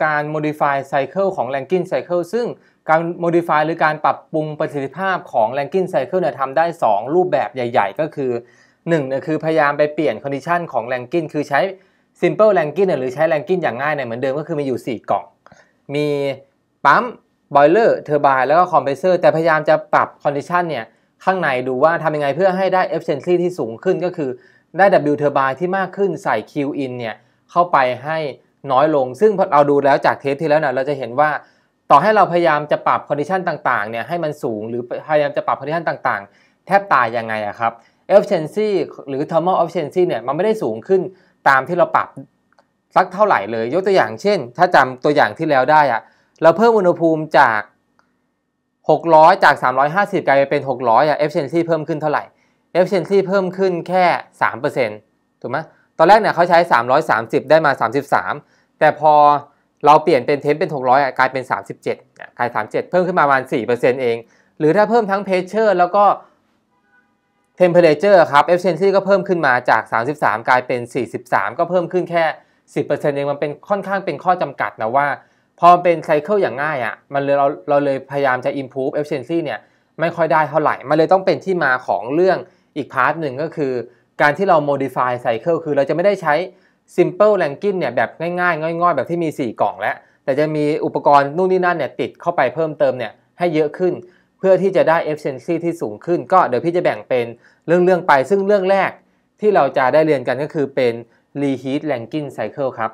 การ modify cycle ของ Rankine cycle ซึ่งการ modify หรือการปรับปรุงประสิทธิภาพของ Rankine cycle เนี่ยทำได้ 2 รูปแบบใหญ่ ๆ ก็คือ1เนี่ยคือพยายามไปเปลี่ยน condition ของ Rankine คือใช้ simple Rankine หรือใช้ Rankine อย่างง่ายเนี่ยเหมือนเดิมก็คือมีอยู่ 4 กล่อง มีปั๊ม boiler turbine แล้วก็ compressor แต่พยายามจะปรับ condition เนี่ยข้างในดูว่าทำยังไงเพื่อให้ได้ efficiency ที่สูงขึ้นก็คือได้ W turbine ที่มากขึ้นใส่ Q in เนี่ยเข้าไปให้ น้อยลง ซึ่งเราดูแล้วจากเทปที่แล้วนะเราจะเห็นว่าต่อให้เราพยายามจะปรับ condition ต่างๆเนี่ยให้มันสูงหรือพยายามจะปรับ condition ต่างๆ แทบตายยังไงอะครับ efficiency หรือ thermal efficiency เนี่ยมันไม่ได้สูงขึ้นตามที่เราปรับสักเท่าไหร่เลย ยกตัวอย่างเช่น ถ้าจำตัวอย่างที่แล้วได้อะเราเพิ่มอุณหภูมิจาก 600 จาก 350 กลายเป็น 600อะ efficiency เพิ่มขึ้นเท่าไหร่ efficiency เพิ่มขึ้นแค่ 3%ถูกไหม ตอนแรกเนี่ยเขาใช้ 330 ได้มา 33 แต่พอเราเปลี่ยนเป็นเทมเป็น 600 กลายเป็น 37กลาย 37 เพิ่มขึ้นมาประมาณ 4%เอง หรือถ้าเพิ่มทั้ง pressure แล้วก็ temperature ครับ efficiency ก็เพิ่มขึ้นมาจาก 33 กลายเป็น 43 ก็เพิ่มขึ้นแค่ 10%เองมันเป็นค่อนข้างเป็นข้อจำกัดนะว่า พอเป็นไซเคิลอย่างง่ายอะ่ะมันเลยเราเราเลยพยายามจะ improve efficiency เนี่ยไม่ค่อยได้เท่าไหร่ มันเลยต้องเป็นที่มาของเรื่องอีกพาร์ทหนึ่งก็คือ การที่เรา modify cycle คือเราจะไม่ได้ใช้ simple ranking เนี่ยแบบง่ายๆ ง่อยๆ แบบที่มี 4 กล่องแล้ว แต่จะมีอุปกรณ์นู่นนี่นั่นเนี่ยติดเข้าไปเพิ่มเติมเนี่ยให้เยอะขึ้น เพื่อที่จะได้ efficiency ที่สูงขึ้น ก็เดี๋ยวพี่จะแบ่งเป็นเรื่องๆไป ซึ่งเรื่องแรกที่เราจะได้เรียนกันก็คือเป็น reheat ranking cycle ครับ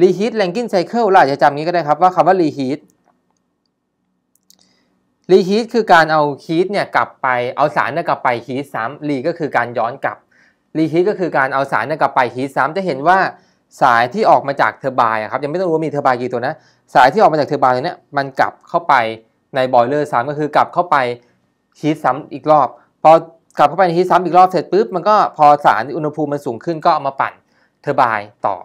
reheat ranking cycle เราอาจจะจำนี้ก็ได้ครับว่าคำว่า reheat reheat คือการเอา heat เนี่ยกลับไปเอาสารเนี่ยกลับไป heat ซ้ำ re ก็คือการย้อนกลับ reheat ก็คือการเอาสารเนี่ยกลับไป heat ซ้ำจะเห็นว่าสายที่ออกมาจาก turbine ครับยังไม่ต้องรู้ว่ามี turbine กี่ตัวนะสายที่ออกมาจาก turbine ตัวนี้มันกลับเข้าไปใน boiler ซ้ำก็คือกลับเข้าไป heat ซ้ำอีกรอบ พอกลับเข้าไปใน heat ซ้ำอีกรอบเสร็จปุ๊บมันก็พอสารอุณหภูมิมันสูงขึ้นก็เอามาปั่น turbine ต่อ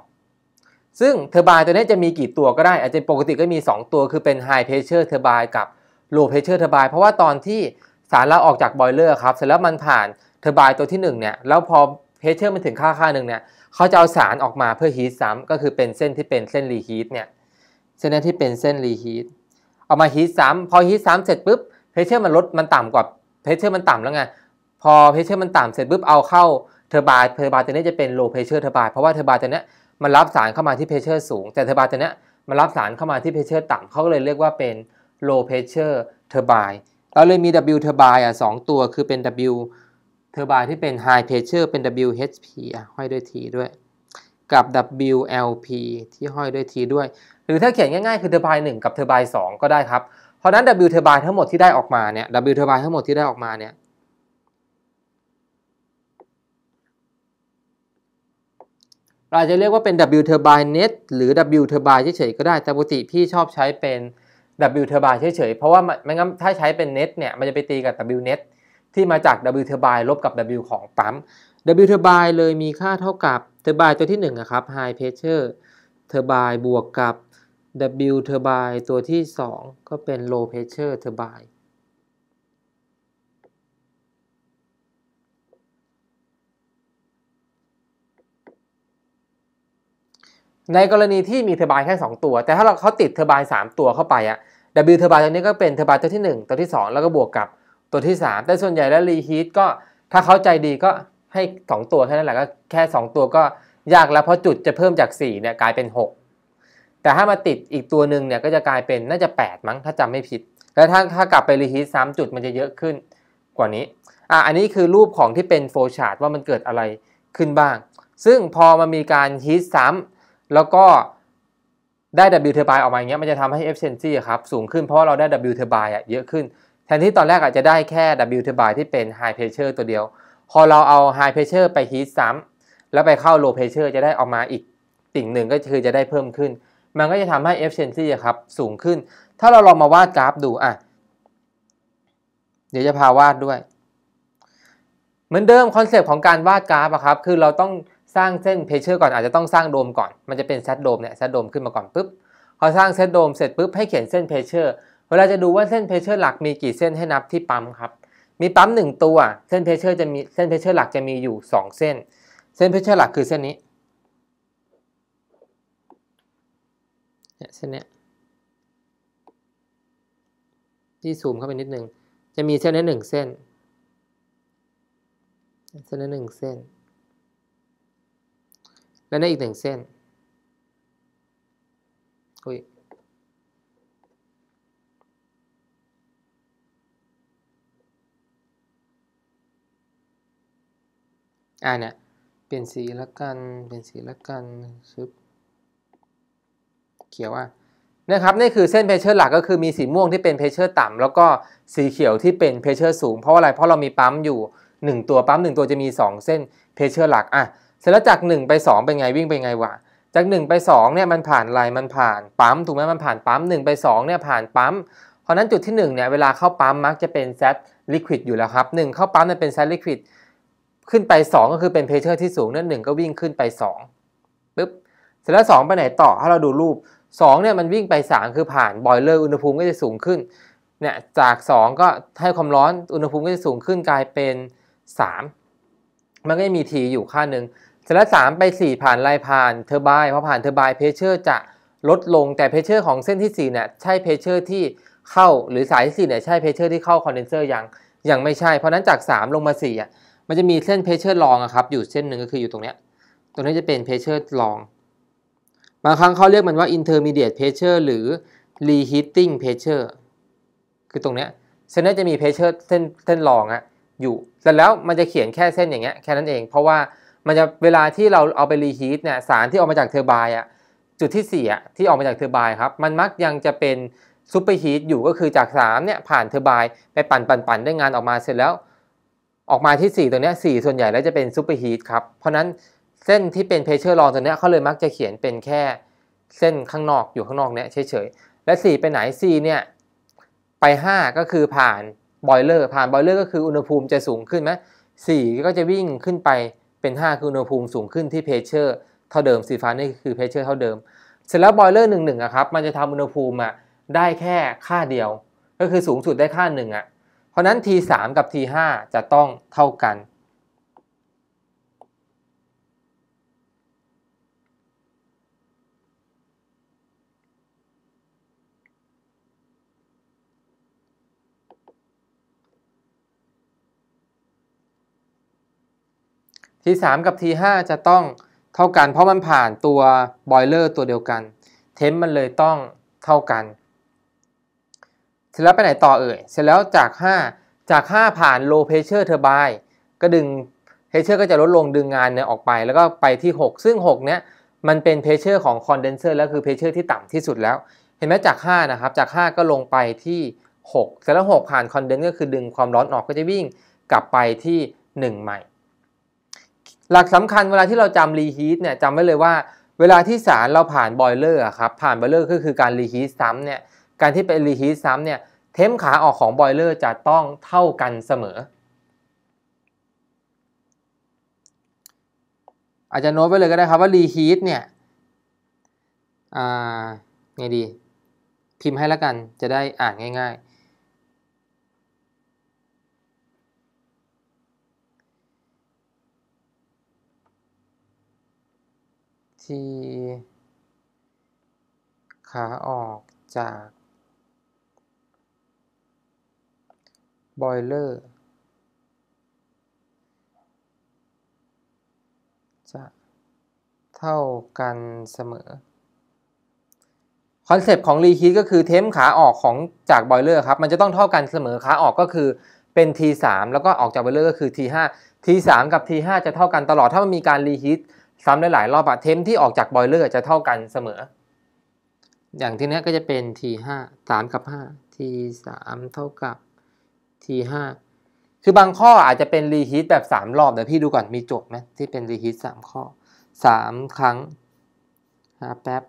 ซึ่ง turbine ตัวนี้จะมีกี่ตัวก็ได้ อาจจะปกติก็มี 2 ตัวคือเป็น high pressure turbine กับlow pressure turbine เพราะว่าตอนที่สารเราออกจาก boiler ครับเสร็จแล้วมันผ่าน turbine ตัวที่1เนี่ยแล้วพอ pressure มันถึงค่าค่าหนึ่งเนี่ยเขาจะเอาสารออกมาเพื่อ heat ซ้ำก็คือเป็นเส้นที่เป็นเส้น reheat เนี่ยเส้นนี้ที่เป็นเส้น reheat เอามา heat ซ้ำพอ heat ซ้ำเสร็จปุ๊บ pressure มันลดมันต่ำกว่า pressure มันต่ำแล้วไงพอ pressure มันต่ำเสร็จปุ๊บเอาเข้า turbine turbine ตัวนี้จะเป็น low pressure turbine เพราะว่า turbine ตัวนี้มันรับสารเข้ามาที่ pressure สูง แต่ turbine ตัวนี้มันรับสารเข้ามาที่ pressure ต่ำเขาก็เลยเรียกว่าเป็น low pressure turbine เราเลยมี W turbine อะสองตัวคือเป็น W turbine ที่เป็น High Pressure เป็น WHP ห้อยด้วย T ด้วย กับ WLP ที่ห้อยด้วย T ด้วย หรือถ้าเขียนง่ายๆ คือเทอร์บาย1กับเทอร์บาย2ก็ได้ครับ เพราะนั้น W เทอร์บายทั้งหมดที่ได้ออกมาเนี่ย W เทอร์บายทั้งหมดที่ได้ออกมาเนี่ยเราจะเรียกว่าเป็น W turbine net หรือ W turbine เฉยๆก็ได้ แต่ปกติพี่ชอบใช้เป็น W turbine เฉยๆ เพราะว่าไม่งั้นถ้าใช้เป็น net เนี่ย มันจะไปตีกับ W net ที่มาจาก W turbine ลบกับ W ของปั๊ม W turbine เลยมีค่าเท่ากับ turbine ตัวที่1นะครับ high pressure turbine บวกกับ W turbine ตัวที่ 2 ก็เป็น low pressure turbine ในกรณีที่มี turbine แค่ 2 ตัว แต่ถ้าเราเขาติดเทอร์บาย3ตัวเข้าไปอะ W เทอร์บายตัวนี้ก็เป็นเทอร์บายตัวที่ 1 ตัวที่ 2 แล้วก็บวกกับ ตัวที่ 3 แต่ส่วนใหญ่แล้ว reheat ก็ถ้าเขาใจดีก็ให้ 2 ตัวแค่นั้นแหละก็แค่ 2 ตัวก็ยากแล้วเพราะจุดจะเพิ่มจาก4เนี่ยกลายเป็น 6 แต่ถ้ามาติดอีกตัวหนึ่งเนี่ยก็จะกลายเป็นน่าจะ 8 มั้งถ้าจำไม่ผิด แล้วถ้าถ้ากลับไป reheat ซ้ำจุดมันจะเยอะขึ้นกว่านี้อะอันนี้คือรูปของที่เป็น flowchart ว่ามันเกิดอะไรขึ้นบ้าง ซึ่งพอมันมีการฮีทซ้ำแล้วก็ได้ W turbine ออกมาอย่างเงี้ยมันจะทำให้ efficiency ครับสูงขึ้นเพราะเราได้ W turbine เยอะขึ้น แทนที่ตอนแรกอาจจะได้แค่ W turbine ที่เป็น high pressure ตัวเดียว พอเราเอา high pressure ไป heat ซ้ำแล้วไปเข้า low pressure จะได้ออกมาอีกติ่งหนึ่งก็คือจะได้เพิ่มขึ้น มันก็จะทำให้ efficiency ครับสูงขึ้น ถ้าเราลองมาวาดกราฟดูอะเดี๋ยวจะพาวาดด้วย เหมือนเดิม concept ของการวาดกราฟอะครับคือเราต้องสร้างเส้น pressure ก่อนอาจจะต้องสร้างโดมก่อน มันจะเป็น sat dome เนี่ย sat dome ขึ้นมาก่อนปุ๊บพอสร้าง sat dome เสร็จปุ๊บให้เขียนเส้น pressure เวลาจะดูว่าเส้น pressure หลักมีกี่เส้นให้นับที่ปั๊มครับ มีปั๊มหนึ่งตัว เส้น pressure จะมีเส้น pressure หลักจะมีอยู่ 2 เส้น เส้น pressure หลักคือเส้นนี้เนี่ยเส้นเนี้ยที่ซูมเข้าไปนิดนึง จะมีเส้นนี้หนึ่งเส้น เส้นนี้หนึ่งเส้น แล้วนี่อีกหนึ่งเส้นอุ้ย อ่าเนี่ยเปลี่ยนสีแล้วกันเปลี่ยนสีแล้วกันชึบเขียวอะนะครับนี่คือเส้น pressure หลักก็คือมีสีม่วงที่เป็น pressure ต่ำแล้วก็สีเขียวที่เป็น pressure สูง เพราะอะไรเพราะเรามีปั๊มอยู่ 1 ตัวปั๊ม 1 ตัวจะมี 2 เส้น pressure หลักอะเสร็จแล้วจาก 1 ไป 2 เป็นไงวิ่งไปไงวะจาก 1 ไป2เนี่ยมันผ่านอะไรมันผ่านปั๊มถูกไหมมันผ่านปั๊ม 1 ไป2เนี่ยผ่านปั๊ม เพราะนั้นจุดที่1เนี่ยเวลาเข้าปั๊มมักจะเป็น sat liquid อยู่แล้วครับ1เข้าปั๊มเนี่ยเป็น sat liquid ขึ้นไป 2 ก็คือเป็น pressure ที่สูงนั่นหนึ่งก็วิ่งขึ้นไป2ปึ๊บเสร็จแล้ว2ไปไหนต่อถ้าเราดูรูป2เนี่ยมันวิ่งไป 3 คือผ่าน boiler อุณหภูมิก็จะสูงขึ้นเนี่ยจาก 2 ก็ให้ความร้อนอุณหภูมิก็จะสูงขึ้นกลายเป็น 3 มันก็จะมี T อยู่ค่าหนึ่งเสร็จแล้ว3ไป 4 ผ่านลายผ่าน turbine พอผ่าน turbine pressure จะลดลงแต่ pressure ของเส้นที่4เนี่ยใช่ pressure ที่เข้าหรือสายที่4เนี่ยใช่ pressure ที่เข้าคอนเดนเซอร์ยังยังไม่ใช่ เพราะนั้นจาก 3 ลงมา4อะ มันจะมีเส้น pressure รองครับอยู่เส้นหนึ่งก็คืออยู่ตรงเนี้ยตรงนี้จะเป็น pressure รองบางครั้งเขาเรียกมันว่า intermediate pressure หรือ reheating pressure คือตรงเนี้ยเส้นนี้จะมี pressure เส้นเส้นรองอะอยู่เสร็จแล้วมันจะเขียนแค่เส้นอย่างเงี้ยแค่นั้นเอง เพราะว่ามันจะเวลาที่เราเอาไป reheat เนี่ยสารที่ออกมาจาก turbine อะจุดที่4อะที่ออกมาจาก turbine ครับ มันมักยังจะเป็น superheat อยู่ก็คือจาก3เนี่ยผ่าน turbine ไปปั่นปั่นปั่นได้งานออกมาเสร็จแล้ว ออกมาที่ 4 ตัวนี้4ส่วนใหญ่แล้วจะเป็น superheat ครับ เพราะนั้นเส้นที่เป็น pressure รองตัวนี้เขาเลยมักจะเขียนเป็นแค่เส้นข้างนอกอยู่ข้างนอกเนี้ยเฉยๆ และ 4 ไปไหน 4 เนี่ย ไป 5 ก็คือผ่าน boiler ผ่าน boiler ก็คืออุณหภูมิจะสูงขึ้นไหม4ก็จะวิ่งขึ้นไปเป็น 5 คืออุณหภูมิสูงขึ้นที่ pressure เท่าเดิมสีฟ้านี่คือ pressure เท่าเดิม เสร็จแล้ว boiler หนึ่งหนึ่งอะครับมันจะทำอุณหภูมิอะได้แค่ค่าเดียว ก็คือสูงสุดได้ค่าหนึ่งอะ เพราะนั้น T3 กับ T5 จะต้องเท่ากันที3กับ T5 จะต้องเท่ากัน เพราะมันผ่านตัวบอยเลอร์ตัวเดียวกัน เทมมันเลยต้องเท่ากัน สร็จแล้วไปไหนต่อเอ่ย เสร็จแล้วจาก 5 จาก 5 ผ่าน low pressure turbine ก็ดึง pressure ก็จะลดลงดึงงานเนี่ยออกไป แล้วก็ไปที่ 6 ซึ่ง 6 เนี้ยมันเป็น pressure ของ condenser แล้วคือ pressure ที่ต่ำที่สุดแล้ว เห็นไหมจาก 5 นะครับ จาก 5 ก็ลงไปที่ 6 เสร็จแล้ว 6 ผ่าน condenser ก็คือดึงความร้อนออกก็จะวิ่งกลับไปที่ 1 ใหม่ หลักสำคัญเวลาที่เราจำ reheat เนี่ยจำไว้เลยว่า เวลาที่สารเราผ่าน boiler ครับ ผ่าน boiler ก็คือการ reheat ซ้ำเนี่ย การที่เป็น reheat ซ้ำเนี่ย temp ขาออกของ boiler จะต้องเท่ากันเสมอ อาจจะโน้ตไว้เลยก็ได้ครับว่า reheat เนี่ยไงดี พิมพ์ให้แล้วกันจะได้อ่านง่าย ๆที่ขาออกจาก boiler จะเท่ากันเสมอ คอนเซปต์ของ reheat ก็คือ temp ขาออกของจาก boiler ครับ มันจะต้องเท่ากันเสมอขาออกก็คือเป็น T3 แล้วก็ออกจาก boiler ก็คือ T5 T3 กับ T5 จะเท่ากันตลอดถ้ามันมีการรีฮีทซ้ำหลายรอบอะเทมที่ออกจากบอยเลอร์จะเท่ากันเสมอ อย่างที่นี้ก็จะเป็น T5 3 กับ 5 T3 เท่ากับ T5 คือบางข้ออาจจะเป็นรีฮีทแบบ3รอบเดี๋ยวพี่ดูก่อนมีโจทย์ไหมที่เป็นรีฮีท3ข้อ3ครั้งหาแป๊บ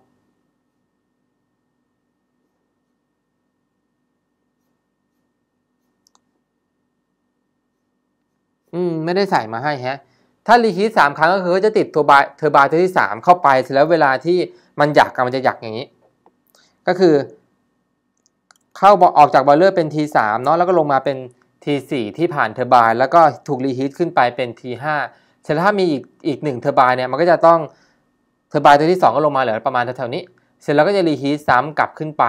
อืมไม่ได้ใส่มาให้ฮะ ถ้า reheat สามครั้งก็คือจะติดตัวบาย turbine ตัวที่สามเข้าไปเสร็จแล้วเวลาที่มันหยักมันจะหยักอย่างนี้ ก็คือ เข้าออกจาก boiler เป็น T3 เนาะแล้วก็ลงมาเป็น T4 ที่ผ่าน turbine แล้วก็ถูก reheat ขึ้นไปเป็น T5 เสร็จแล้วถ้ามีอีกอีกหนึ่ง turbine เนี่ยมันก็จะต้อง turbine ตัวที่ 2 ก็ลงมาเหลือประมาณแถวๆนี้ เสร็จแล้วก็จะ reheat ซ้ำกลับขึ้นไป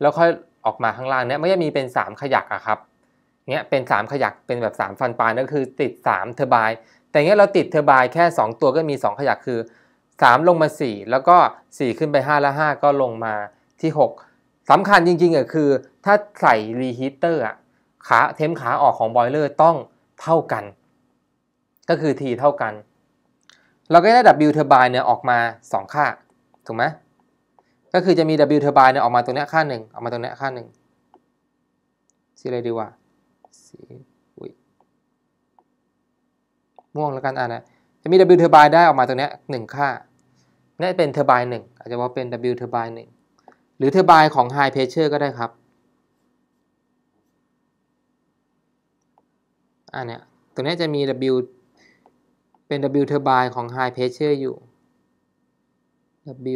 แล้วค่อยออกมาข้างล่างเนี้ยมันจะมีเป็น 3 ขยักอะครับเนี้ยเป็น 3 ขยักเป็นแบบ 3 ฟันปลายนั่นคือติด 3 turbine แต่เงี้ยเราติด turbine แค่ 2 ตัวก็มี 2 ขยักคือ 3 ลงมา 4 แล้วก็ 4 ขึ้นไป 5 แล้ว 5 ก็ลงมาที่ 6 สำคัญจริงๆอะคือ ถ้าใส่ reheater อะขา temp ขาออกของ boiler ต้องเท่ากัน ก็คือ T เท่ากัน เราก็ได้ W turbine เนี่ยออกมา 2 ค่า ถูกไหมก็คือจะมี W turbine เนี่ยออกมาตรงนี้ค่าหนึ่งออกมาตรงนี้ค่าหนึ่งสีอะไรดีวะสีอุ้ยม่วงแล้วกันอะนะจะมี W turbine ได้ออกมาตรงนี้หนึ่งค่านี่เป็นเทอร์บายหนึ่งอาจจะว่าเป็น W turbine หนึ่ง รือเทอร์บายของ high pressure ก็ได้ครับอ่าเนี่ยตรงนี้จะมี W เป็น W turbine ของ high pressure อยู่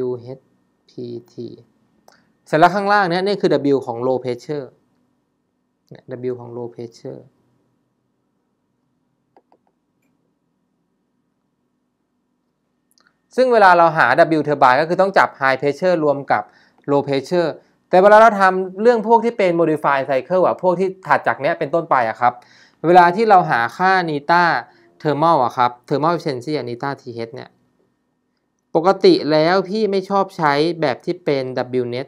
WHPT เสร็จแล้วข้างล่างเนี้ยนี่คือ W ของ low pressure W ของ low pressure ซึ่งเวลาเราหา W turbine ก็คือต้องจับ high pressure รวมกับ low pressure แต่เวลาเราทำเรื่องพวกที่เป็น modify cycle อะพวกที่ถัดจากเนี้ยเป็นต้นไปอะครับ เวลาที่เราหาค่า nita thermal อะครับ thermal efficiency อะ nita th เนี่ย ปกติแล้วพี่ไม่ชอบใช้แบบที่เป็น W net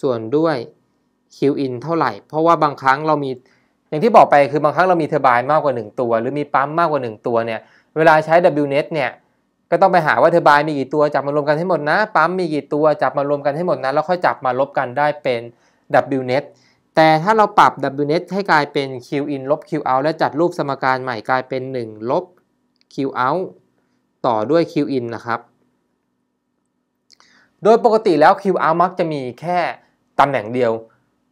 ส่วนด้วย qin เท่าไหร่ เพราะว่าบางครั้งเรามี อย่างที่บอกไปคือบางครั้งเรามี turbine มากกว่า 1 ตัว หรือมีปั๊มมากกว่า 1 ตัวเนี่ย เวลาใช้ W net เนี่ย ก็ต้องไปหาว่า turbine มีกี่ตัวจับมารวมกันให้หมดนะ ปั๊มมีกี่ตัวจับมารวมกันให้หมดนะแล้วค่อยจับมาลบกันได้เป็น wnet แต่ถ้าเราปรับ wnet ให้กลายเป็น q in ลบ q out และจัดรูปสมการใหม่กลายเป็น 1 ลบ q out ต่อด้วย q in นะครับ โดยปกติแล้ว q out มักจะมีแค่ตำแหน่งเดียว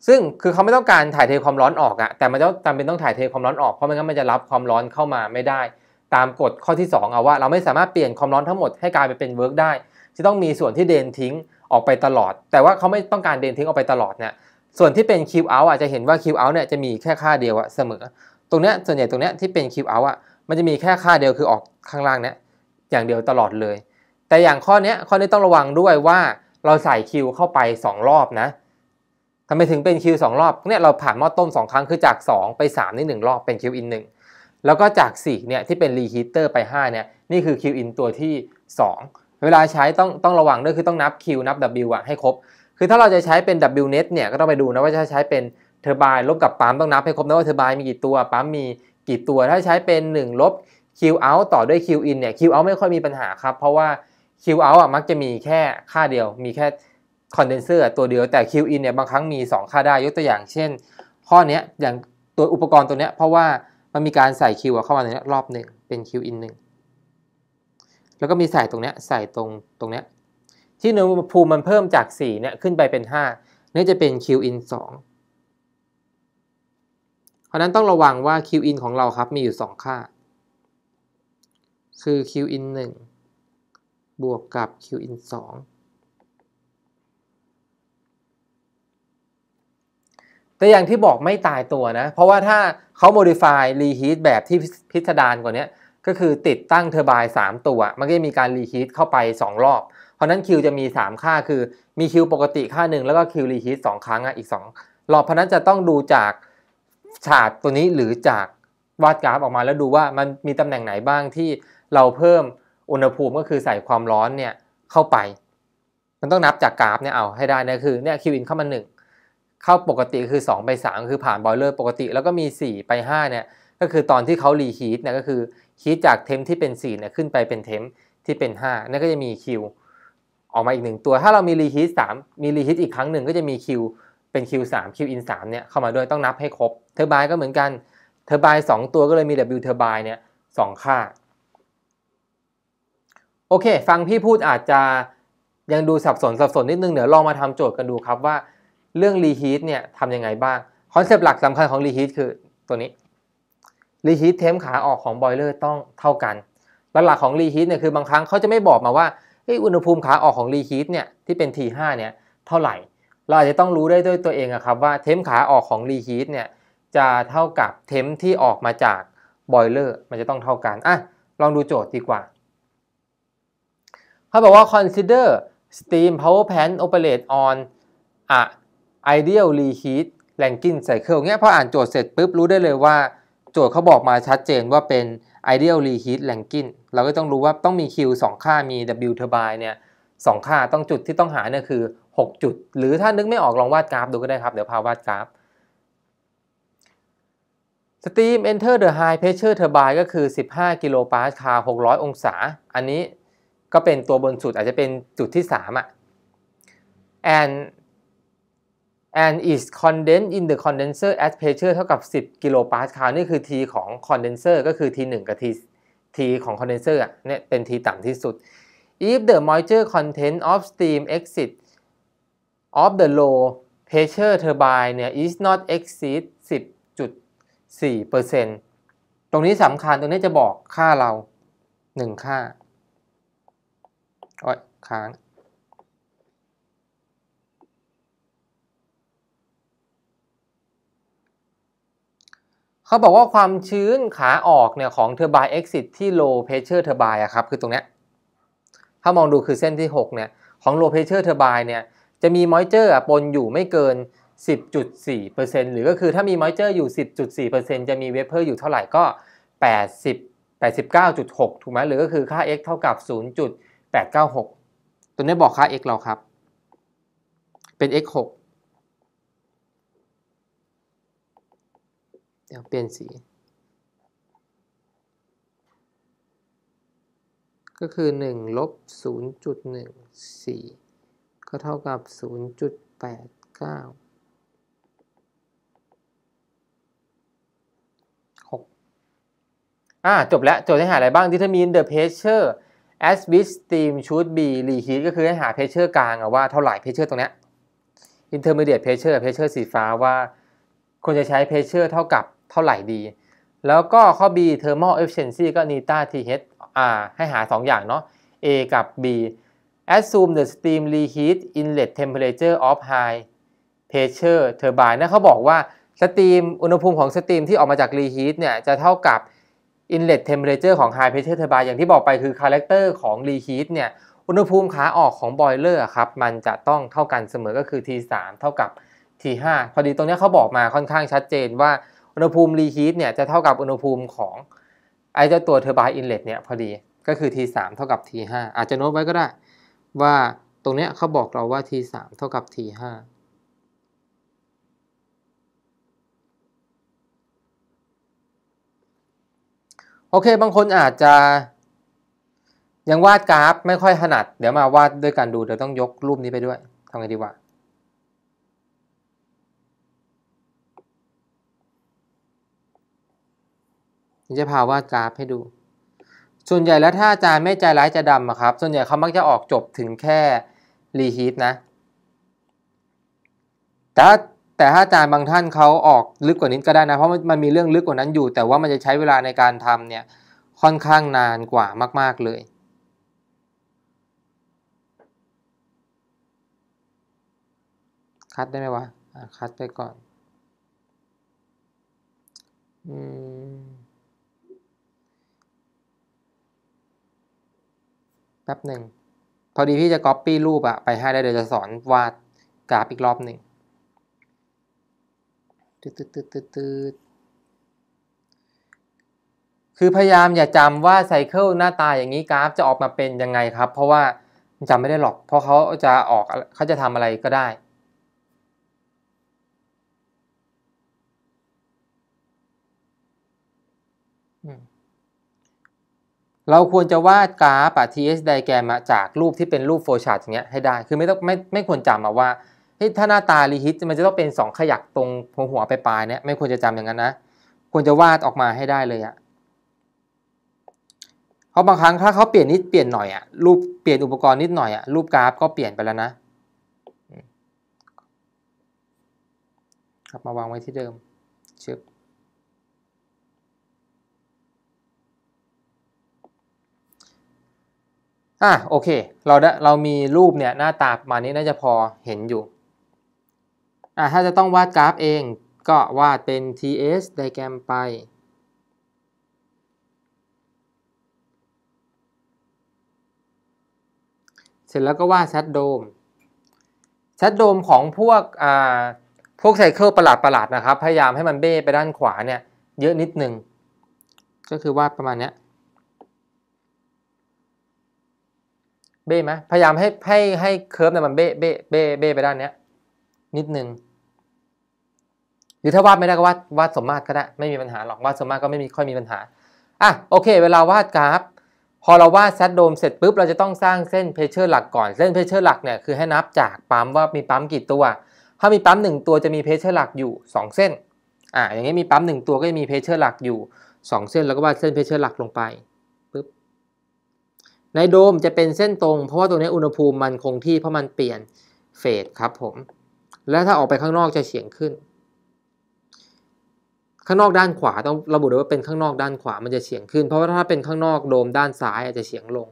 ซึ่งคือเขาไม่ต้องการถ่ายเทความร้อนออกอะแต่มันจะจำเป็นต้องถ่ายเทความร้อนออกเพราะไม่งั้นมันจะรับความร้อนเข้ามาไม่ได้ ตามกฎข้อที่ 2 เอาว่า เราไม่สามารถเปลี่ยนความร้อนทั้งหมดให้กลายไปเป็น work ได้ จะต้องมีส่วนที่ drain ทิ้งออกไปตลอด แต่ว่าเขาไม่ต้องการ drain ทิ้งออกไปตลอดเนี่ยส่วนที่เป็น Q out อะจะเห็นว่า Q out เนี่ยจะมีแค่ค่าเดียวอะเสมอ ตรงเนี้ยส่วนใหญ่ตรงเนี้ยที่เป็น Q out อะมันจะมีแค่ค่าเดียวคือออกข้างล่างเนี้ยอย่างเดียวตลอดเลย แต่อย่างข้อเนี้ยข้อนี้ต้องระวังด้วยว่าเราใส่ Q เข้าไป 2 รอบนะทำไมถึงเป็น Q 2รอบเนี่ยเราผ่านหม้อต้ม2 ครั้งคือจาก 2 ไป 3 นี่1รอบเป็น Q in 1 แล้วก็จาก4เนี่ยที่เป็นรีฮีเตอร์ไป5เนี่ยนี่คือ Q in ตัวที่ 2 เวลาใช้ต้องต้องระวังด้วยคือต้องนับ Q นับ W อะให้ครบ คือถ้าเราจะใช้เป็น W net เนี่ยก็ต้องไปดูนะว่าจะใช้เป็น turbine ลบกับปั๊มต้องนับให้ครบนะว่า turbine มีกี่ตัวปั๊มมีกี่ตัวถ้าใช้เป็น 1 ลบ Q out ต่อด้วย Q in เนี่ย Q out ไม่ค่อยมีปัญหาครับเพราะว่า Q out อะมักจะมีแค่ค่าเดียว มีแค่คอนเดนเซอร์ตัวเดียวแต่ Q in เนี่ยบางครั้งมี 2 ค่าได้ยกตัวอย่างเช่น ข้อนี้อย่างตัวอุปกรณ์ตัวเนี้ยเพราะว่า มันมีการใส่ Q เข้ามาในนี้รอบหนึ่งเป็น Q in 1แล้วก็มีใส่ตรงเนี้ยใส่ตรงตรงเนี้ยที่อุณหภูมิมันเพิ่มจาก4เนี่ยขึ้นไปเป็น5นี่จะเป็น Q in 2เพราะนั้นต้องระวังว่า Q in ของเราครับมีอยู่ 2 ค่า คือ Q in 1บวกกับ Q in 2 แต่อย่างที่บอกไม่ตายตัวนะ เพราะว่าถ้าเขา modify reheat แบบที่พิสดารกว่านี้ก็คือติดตั้ง turbine 3 ตัว มันก็จะมีการ reheat เข้าไป 2 รอบ เพราะนั้น Q จะมี 3 ค่าคือมี Q ปกติค่าหนึ่งแล้วก็ Q reheat 2ครั้งอะอีก 2 รอบเพราะนั้นจะต้องดูจากฉากตัวนี้หรือจากวาดกราฟออกมาแล้วดูว่ามันมีตำแหน่งไหนบ้างที่เราเพิ่มอุณหภูมิก็คือใส่ความร้อนเนี่ยเข้าไป มันต้องนับจากกราฟเนี่ยเอาให้ได้นะคือเนี่ย Q in เข้ามา1 เข้าปกติคือ2ไป3คือผ่าน boiler ปกติ แล้วก็มี 4 ไป5เนี่ยก็คือตอนที่เขา reheat เนี่ยก็คือ heat จาก temp ที่เป็น4เนี่ยขึ้นไปเป็น temp ที่เป็น5นั่นก็จะมี Q ออกมาอีกหนึ่งตัว ถ้าเรามี reheat 3มี reheat อีกครั้งหนึ่งก็จะมี Q เป็น Q3 Q in 3เนี่ยเข้ามาด้วยต้องนับให้ครบ turbine ก็เหมือนกัน turbine 2ตัวก็เลยมี W เทอร์บายเนี่ยสค่าโอเค ฟังพี่พูดอาจจะยังดูสับสนสับสนนิดนึงเดี๋ยวลองมาทำโจทย์กันดูครับว่า เรื่อง reheat เนี่ยทำยังไงบ้าง concept หลักสำคัญของ reheat คือตัวนี้ reheat temp ขาออกของ boiler ต้องเท่ากันหลักของ reheat เนี่ยคือบางครั้งเขาจะไม่บอกมาว่าอุณหภูมิขาออกของ reheat เนี่ยที่เป็น T5 เนี่ยเท่าไหร่ เราอาจจะต้องรู้ได้ด้วยตัวเองครับว่า temp ขาออกของ reheat เนี่ยจะเท่ากับ temp ที่ออกมาจาก boiler มันจะต้องเท่ากันอะลองดูโจทย์ดีกว่าเขาบอกว่า consider steam power plant operate on a ideal reheat Rankine cycle เงี้ยพออ่านโจทย์เสร็จปุ๊บรู้ได้เลยว่า โจทย์เขาบอกมาชัดเจนว่าเป็น ideal reheat Rankine เราก็ต้องรู้ว่าต้องมี Q 2 ค่ามี W turbine เนี่ยสองค่าต้องจุดที่ต้องหาเนี่ยคือ 6 จุด หรือถ้านึกไม่ออกลองวาดกราฟดูก็ได้ครับ เดี๋ยวพาวาดกราฟ Steam enter the high pressure turbine ก็คือ 15 กิโลปาสคาร600 องศา อันนี้ก็เป็นตัวบนสุดอาจจะเป็นจุดที่ 3 อะ and and is condensed in the condenser at pressure เท่ากับ 10 กิโลปาสคาร์นี่คือ T ของ condenser ก็คือ T1 กับ T T ของ condenser อะเนี่ยเป็น T ต่ำที่สุด if the moisture content of steam exit of the low pressure turbine เนี่ย is not exceed 10.4%ตรงนี้สำคัญตรงนี้จะบอกค่าเรา 1 ค่า โอ้ยค้าง เขาบอกว่าความชื้นขาออกเนี่ยของเทอร์ไบน์ exit ที่ low pressure turbine อะครับคือตรงเนี้ยถ้ามองดูคือเส้นที่ 6 เนี่ยของ low pressure turbine เนี่ยจะมี moisture ปนอยู่ไม่เกิน 10.4%หรือก็คือถ้ามี moisture อยู่ 10.4%จะมี vapor อยู่เท่าไหร่ก็ 80 89.6 ถูกไหมหรือก็คือค่า x เท่ากับ 0.896 ตัวนี้บอกค่า x เราครับ เป็น x 6 เดี๋ยวเปลี่ยนสี ก็คือ1ลบ0.14 ก็เท่ากับ 0.89 6อ่าจบแล้ว โจทย์ให้หาอะไรบ้าง determine the pressure as which steam should be reheat ก็คือให้หา pressure กลางอะว่าเท่าไหร่ pressure ตรงเนี้ย intermediate pressure pressure สีฟ้าว่าควรจะใช้ pressure เท่ากับเท่าไหร่ดี แล้วก็ข้อ B thermal efficiency ก็ nita th อ่าให้หา 2 อย่างเนาะ A กับ B assume the steam reheat inlet temperature of high pressure turbine นะเขาบอกว่าสตรีมอุณหภูมิของสตรีมที่ออกมาจาก reheat เนี่ยจะเท่ากับ inlet temperature ของ high pressure turbine อย่างที่บอกไปคือ character ของ reheat เนี่ยอุณหภูมิขาออกของ boiler ครับมันจะต้องเท่ากันเสมอก็คือ T3 เท่ากับ T5 พอดีตรงนี้เขาบอกมาค่อนข้างชัดเจนว่า อุณหภูมิ reheat เนี่ยจะเท่ากับอุณหภูมิของไอ้เจ้าตัว turbine inlet เลตเนี่ยพอดีก็คือ T3 เท่ากับ T5 อาจจะโน้ตไว้ก็ได้ ว่าตรงเนี้ยเขาบอกเราว่า T3 เท่ากับ T5 โอเค บางคนอาจจะยังวาดกราฟไม่ค่อยถนัด เดี๋ยวมาวาดด้วยกันดู เดี๋ยวต้องยกรูปนี้ไปด้วยทำไงดีวะ จะพาวาดกราฟให้ดู ส่วนใหญ่แล้วถ้าอาจารย์ไม่ใจร้ายจะดำอะครับ ส่วนใหญ่เขามักจะออกจบถึงแค่รีฮีทนะ แต่แต่ถ้าอาจารย์บางท่านเขาออกลึกกว่านี้ก็ได้นะ เพราะมันมีเรื่องลึกกว่านั้นอยู่ แต่ว่ามันจะใช้เวลาในการทำเนี่ยค่อนข้างนานกว่ามาก ๆเลยคัดได้ไหมวะคัดไปก่อน อืม แป๊บหนึ่งพอดีพี่จะก๊อปปี้รูปอะไปให้ได้เดี๋ยวจะสอนวาดกราฟอีกรอบหนึ่งตืดตืดตืดตืดตืดคือพยายามอย่าจำว่าไซเคิลหน้าตาอย่างนี้กราฟจะออกมาเป็นยังไงครับ เพราะว่าจำไม่ได้หรอก เพราะเขาจะออกเขาจะทำอะไรก็ได้ เราควรจะวาดกราฟอะ TS diagram จากรูปที่เป็นรูปโฟล์ชาร์ตอย่างเงี้ยให้ได้ คือไม่ต้องไม่ไม่ควรจำอะว่าถ้าหน้าตารีฮิตมันจะต้องเป็นสองขยักตรงหัวหัวไปปลายเนี่ยไม่ควรจะจำอย่างนั้นนะ ควรจะวาดออกมาให้ได้เลยอะเพราะบางครั้งถ้าเขาเปลี่ยนนิดเปลี่ยนหน่อยอะรูปเปลี่ยนอุปกรณ์นิดหน่อยอะรูปกราฟก็เปลี่ยนไปแล้วนะ ครับมาวางไว้ที่เดิมชึบ อะโอเค เราได้เรามีรูปเนี่ยหน้าตาประมาณนี้น่าจะพอเห็นอยู่อะถ้าจะต้องวาดกราฟเองก็วาดเป็น TS diagram ไป เสร็จแล้วก็วาดแซดโดมแซดโดมของพวกอ่าพวกไซเคิลประหลาดประหลาดนะครับ พยายามให้มันเบ้ไปด้านขวาเนี่ยเยอะนิดนึง ก็คือวาดประมาณเนี้ย เบ้ไหมพยายามให้ให้ให้ curve เนี่ยมันเบ้เบ้เบ้เบ้ไปด้านเนี้ย นิดนึงหรือถ้าวาดไม่ได้ก็วาดวาดสมมาตรก็ได้ไม่มีปัญหาหรอกวาดสมมาตรก็ไม่มีค่อยมีปัญหาอะโอเค เวลาวาดกราฟ พอเราวาด sat dome เสร็จปุ๊บเราจะต้องสร้างเส้น pressure หลักก่อนเส้น pressure หลักเนี่ยคือให้นับจากปั๊มว่ามีปั๊มกี่ตัว ถ้ามีปั๊มหนึ่งตัวจะมี pressure หลักอยู่ 2 เส้นอ่าอย่างนี้มีปั๊มหนึ่งตัวก็จะมี pressure หลักอยู่ 2 เส้นแล้วก็วาดเส้น pressure หลักลงไป ในโดมจะเป็นเส้นตรง เพราะว่าตัวนี้อุณหภูมิมันคงที่เพราะมันเปลี่ยน phase ครับผม แล้วถ้าออกไปข้างนอกจะเฉียงขึ้น ข้างนอกด้านขวาต้องระบุด้วยว่าเป็นข้างนอกด้านขวามันจะเฉียงขึ้น เพราะว่าถ้าเป็นข้างนอกโดมด้านซ้ายอาจจะเฉียงลง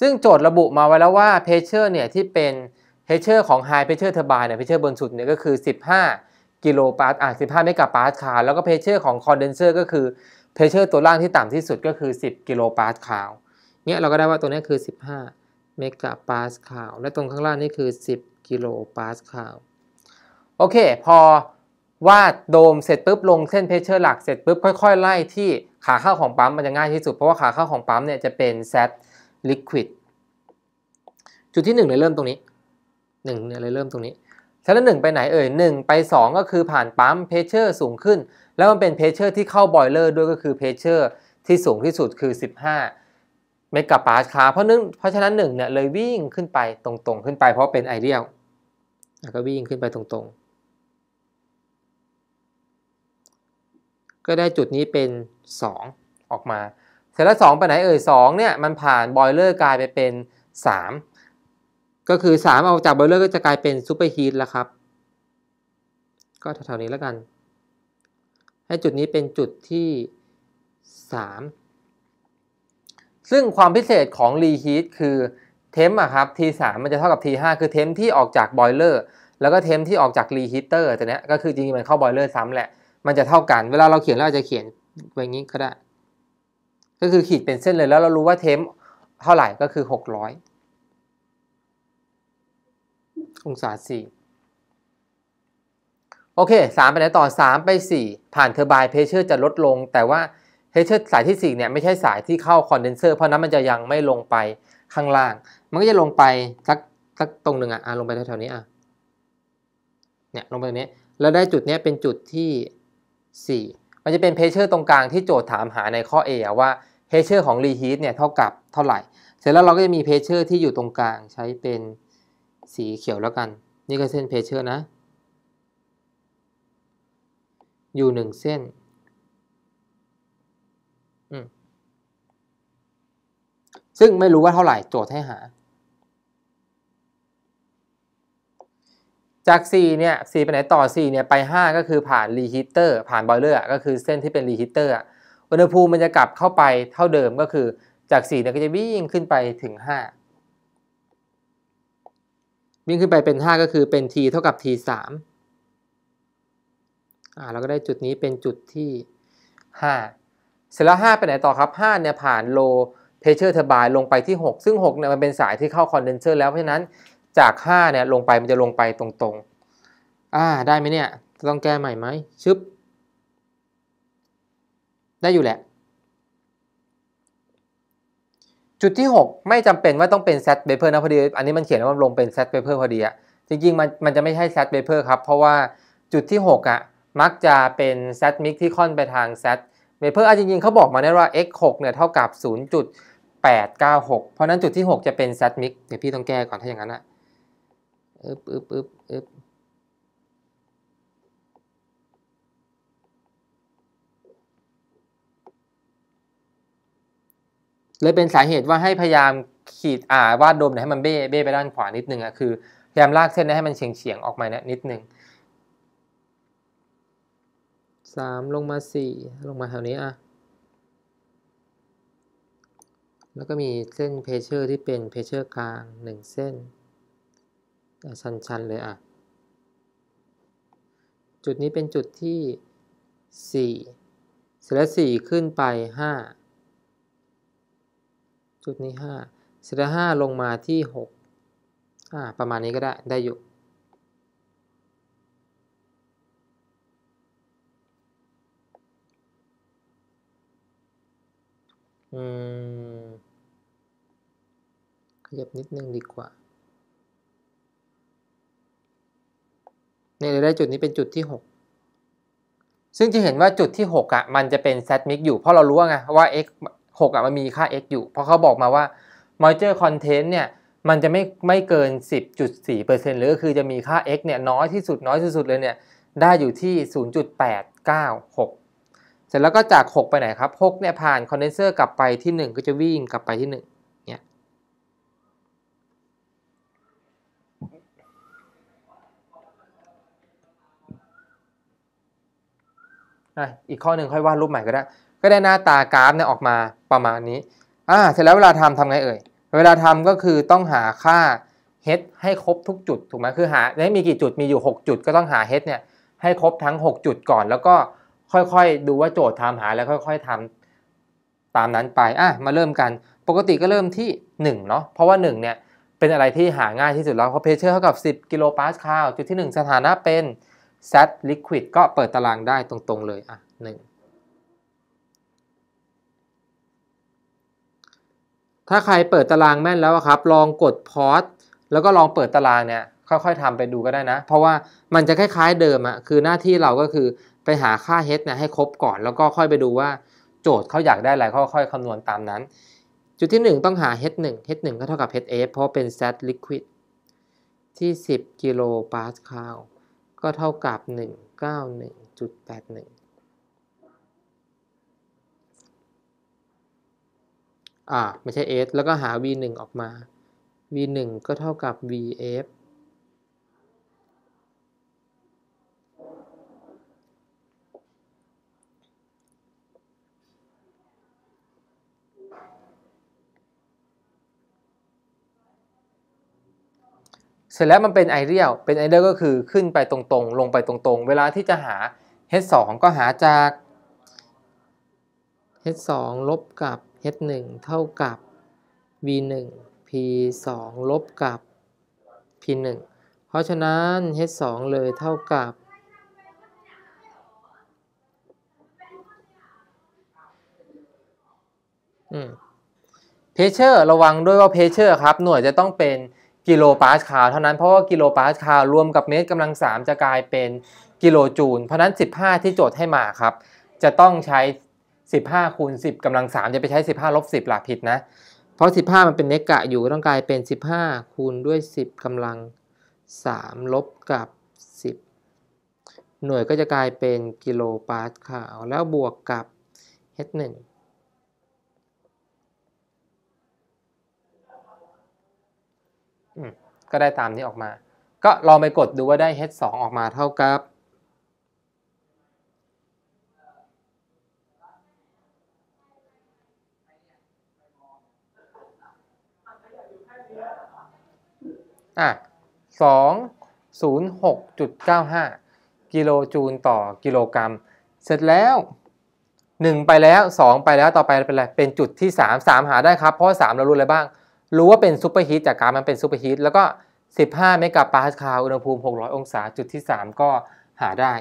ซึ่งโจทย์ระบุมาไว้แล้วว่า pressure เนี่ยที่เป็น pressure ของ High Pressure Turbine เนี่ย pressure บนสุดเนี่ยก็คือ 15 กิโลปาสอะ15เมกะปาสคาลแล้วก็ pressure ของคอนเดนเซอร์ก็คือ pressure ตัวล่างที่ต่ำที่สุดก็คือ 10 กิโลปาสคาลเนี่ยเราก็ได้ว่าตัวนี้คือ 15 เมกะปาสคาลและตรงข้างล่างนี่คือ 10 กิโลปาสคาลโอเค พอวาดโดมเสร็จปุ๊บลงเส้น pressure หลักเสร็จปุ๊บค่อย ๆ ไล่ที่ขาเข้าของปั๊มมันจะง่ายที่สุด เพราะว่าขาเข้าของปั๊มเนี่ยจะเป็น sat liquid จุดที่1เลยเริ่มตรงนี้1เนี่ยเลยเริ่มตรงนี้ ฉะนั้นละหนึ่งไปไหนเอ่ย1ไป 2 ก็คือผ่านปั๊ม pressure สูงขึ้น แล้วมันเป็น pressure ที่เข้า boiler ด้วยก็คือ pressure ที่สูงที่สุดคือ 15 เมกะปาสคาลเพราะนึงเพราะฉะนั้น1เนี่ยเลยวิ่งขึ้นไปตรงๆ ขึ้นไปเพราะเป็น ideal ก็วิ่งขึ้นไปตรงๆ ก็ได้จุดนี้เป็น 2 ออกมา เสร็จแล้ว2ไปไหนเอ่ย2เนี่ยมันผ่าน boiler กลายไปเป็น 3 ก็คือ 3 ออกจาก boiler ก็จะกลายเป็น superheat แล้วครับ ก็แถวๆนี้แล้วกัน ให้จุดนี้เป็นจุดที่ 3 ซึ่งความพิเศษของ reheat คือ temp อะครับ T3 มันจะเท่ากับ T5 คือ temp ที่ออกจาก boiler แล้วก็ temp ที่ออกจาก reheater ตัวเนี้ยก็คือจริงๆมันเข้า boiler ซ้ำแหละ มันจะเท่ากัน เวลาเราเขียนเราจะเขียนไว้งี้ก็ได้ ก็คือขีดเป็นเส้นเลยแล้วเรารู้ว่า temp เท่าไหร่ก็คือ 600 องศา C โอเค 3 ไปไหนต่อ 3 ไป 4 ผ่าน turbine pressure จะลดลง แต่ว่า pressure สายที่ 4 เนี่ย ไม่ใช่สายที่เข้าคอนเดนเซอร์ เพราะนั้นมันจะยังไม่ลงไปข้างล่าง มันก็จะลงไปสักสักตรงหนึ่งอะลงไปแถวๆนี้อะเนี่ยลงไปตรงนี้ แล้วได้จุดนี้เป็นจุดที่ 4 มันจะเป็น pressure ตรงกลางที่โจทย์ถามหาในข้อ A ว่า pressure ของ reheat เนี่ยเท่ากับเท่าไหร่ เสร็จแล้วเราก็จะมี pressure ที่อยู่ตรงกลางใช้เป็น สีเขียวแล้วกัน นี่ก็เส้น pressure นะ อยู่หนึ่งเส้นซึ่งไม่รู้ว่าเท่าไหร่โจทย์ให้หา จาก 4 เนี่ย 4 ไปไหนต่อ 4 เนี่ย ไป 5 ก็คือผ่าน reheater ผ่าน boiler ก็คือเส้นที่เป็น reheater อุณหภูมิมันจะกลับเข้าไปเท่าเดิมก็คือจาก 4 เนี่ยก็จะวิ่งขึ้นไปถึง 5 วิ่งขึ้นไปเป็น 5 ก็คือเป็น t เท่ากับ t 3อ่าเราก็ได้จุดนี้เป็นจุดที่ 5 เสร็จแล้ว 5 ไปไหนต่อครับ 5 เนี่ยผ่าน low pressure turbine ลงไปที่ 6 ซึ่ง 6 เนี่ยมันเป็นสายที่เข้าคอนเดนเซอร์แล้ว เพราะฉะนั้นจาก 5 เนี่ยลงไปมันจะลงไปตรงๆ อ่า ได้ไหมเนี่ย ต้องแก้ใหม่ไหมชึบ ได้อยู่แหละ จุดที่ 6 ไม่จำเป็นว่าต้องเป็น set paper นะพอดี อันนี้มันเขียนว่าลงเป็น set paper พอดีอะจริงๆมันมันจะไม่ใช่ set paper ครับ เพราะว่าจุดที่ 6อะมักจะเป็น set mix ที่ค่อนไปทาง set paper อะจริงๆเขาบอกมาเนี่ยว่า x 6เนี่ยเท่ากับ 0.896 เพราะนั้นจุดที่ 6 จะเป็น set mix เดี๋ยวพี่ต้องแก้ก่อนถ้าอย่างนั้นอะอึบอึบอึบอึบ เลยเป็นสาเหตุว่าให้พยายามขีดอ่าวาดโดมเนี่ยให้มันเบ้เบ้ไปด้านขวานิดนึงอะคือพยายามลากเส้นให้มันเฉียงเฉียงออกมาเนี่ยนิดนึงสามลงมาสี่ลงมาแถวนี้อะแล้วก็มีเส้น pressure ที่เป็น pressure กลางหนึ่งเส้นชันๆเลยอะ จุดนี้เป็นจุดที่ 4 เสร็จแล้ว4ขึ้นไป 5 จุดนี้ห้าเสร็จแล้วห้าลงมาที่หกอ่าประมาณนี้ก็ได้ได้อยู่อืมขยับนิดนึงดีกว่าเนี่ยเราได้จุดนี้เป็นจุดที่หกซึ่งจะเห็นว่าจุดที่ 6อะมันจะเป็น z mix อยู่เพราะเรารู้ว่าไงว่า x 6อะมันมีค่า x อยู่ เพราะเขาบอกมาว่า moisture content เนี่ยมันจะไม่ไม่เกิน 10.4%หรือก็คือจะมีค่า x เนี่ยน้อยที่สุดน้อยที่สุดเลยเนี่ยได้อยู่ที่ 0.896 เสร็จแล้วก็จาก 6 ไปไหนครับ 6 เนี่ยผ่านคอนเดนเซอร์กลับไปที่ 1 ก็จะวิ่งกลับไปที่ 1อีกข้อหนึ่งค่อยวาดรูปใหม่ก็ได้ ก็ได้หน้าตากราฟเนี่ยออกมาประมาณนี้อ่าเสร็จแล้วเวลาทำทำไงเอ่ย เวลาทำก็คือต้องหาค่า h e a ให้ครบทุกจุดถูกไหมคือหาได้มีกี่จุดมีอยู่ 6 จุดก็ต้องหา h e a เนี่ยให้ครบทั้ง 6 จุดก่อน แล้วก็ค่อยๆ ดูว่าโจทย์ถามหาแล้วค่อย ๆทำตามนั้นไปอะมาเริ่มกัน ปกติก็เริ่มที่1เนาะเพราะว่า1เนี่ยเป็นอะไรที่หาง่ายที่สุดแล้วเพราะ pressure เท่ากับ 10 กิโลปาสคาลจุดที่ 1 สถานะเป็น sat liquid ก็เปิดตารางได้ตรงๆเลยอะ1 ถ้าใครเปิดตารางแม่นแล้วครับ ลองกด pauseแล้วก็ลองเปิดตารางเนี่ยค่อยๆทำไปดูก็ได้นะ เพราะว่ามันจะคล้ายๆเดิมอะคือหน้าที่เราก็คือไปหาค่า h เนี่ยให้ครบก่อน แล้วก็ค่อยไปดูว่าโจทย์เขาอยากได้อะไรค่อยๆคำนวณตามนั้น จุดที่ 1 ต้องหา h 1 h 1ก็เท่ากับ h f เพราะเป็น set liquid ที่ 10 กิโลปาสคาลก็เท่ากับ 191.81 อ่าไม่ใช่ s แล้วก็หา v 1ออกมา v 1ก็เท่ากับ vf เสร็จแล้วมันเป็นไอเดียลเป็นไอเดียลก็คือขึ้นไปตรงๆ ลงไปตรงๆ เวลาที่จะหา h 2ก็หาจาก h 2ลบกับ h 1 เท่ากับ v 1 p 2 ลบกับ p 1 เพราะฉะนั้น h 2 เลยเท่ากับ pressure ระวังด้วยว่า pressure ครับ หน่วยจะต้องเป็นกิโลปาสคาลเท่านั้นเพราะว่ากิโลปาสคาลรวมกับเมตรกำลังสามจะกลายเป็นกิโลจูล เพราะนั้น 15 ที่โจทย์ให้มาครับ จะต้องใช้ 15คูณ10กำลัง3จะไปใช้ 15ลบ10หลักผิดนะ เพราะ 15 มันเป็นเนกะอยู่ต้องกลายเป็น 15 คูณด้วย 10กำลัง 3 ลบกับ 10 หน่วยก็จะกลายเป็นกิโลปาสคาลแล้วบวกกับ h1 ก็ได้ตามนี้ออกมา ก็ลองไปกดดูว่าได้ h 2 ออกมาเท่ากับ อะสองศูนย์หกจุดเก้าห้ากิโลจูลต่อกิโลกรัม เสร็จแล้วหนึ่งไปแล้วสองไปแล้วต่อไปเป็นอะไรเป็นจุดที่สามสามหาได้ครับเพราะสามเรารู้อะไรบ้าง รู้ว่าเป็น superheat จากการมันเป็น superheat แล้วก็15เมกะปาสคาลอุณหภูมิ600องศาจุดที่3ก็หาได้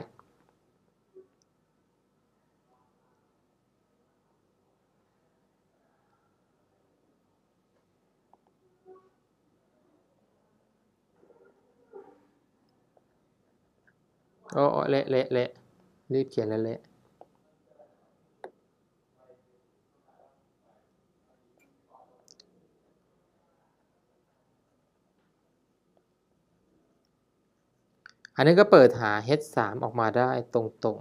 โอ้เละเละเละรีบเขียนเละเละอันนี้ก็เปิดหา h3 ออกมาได้ตรง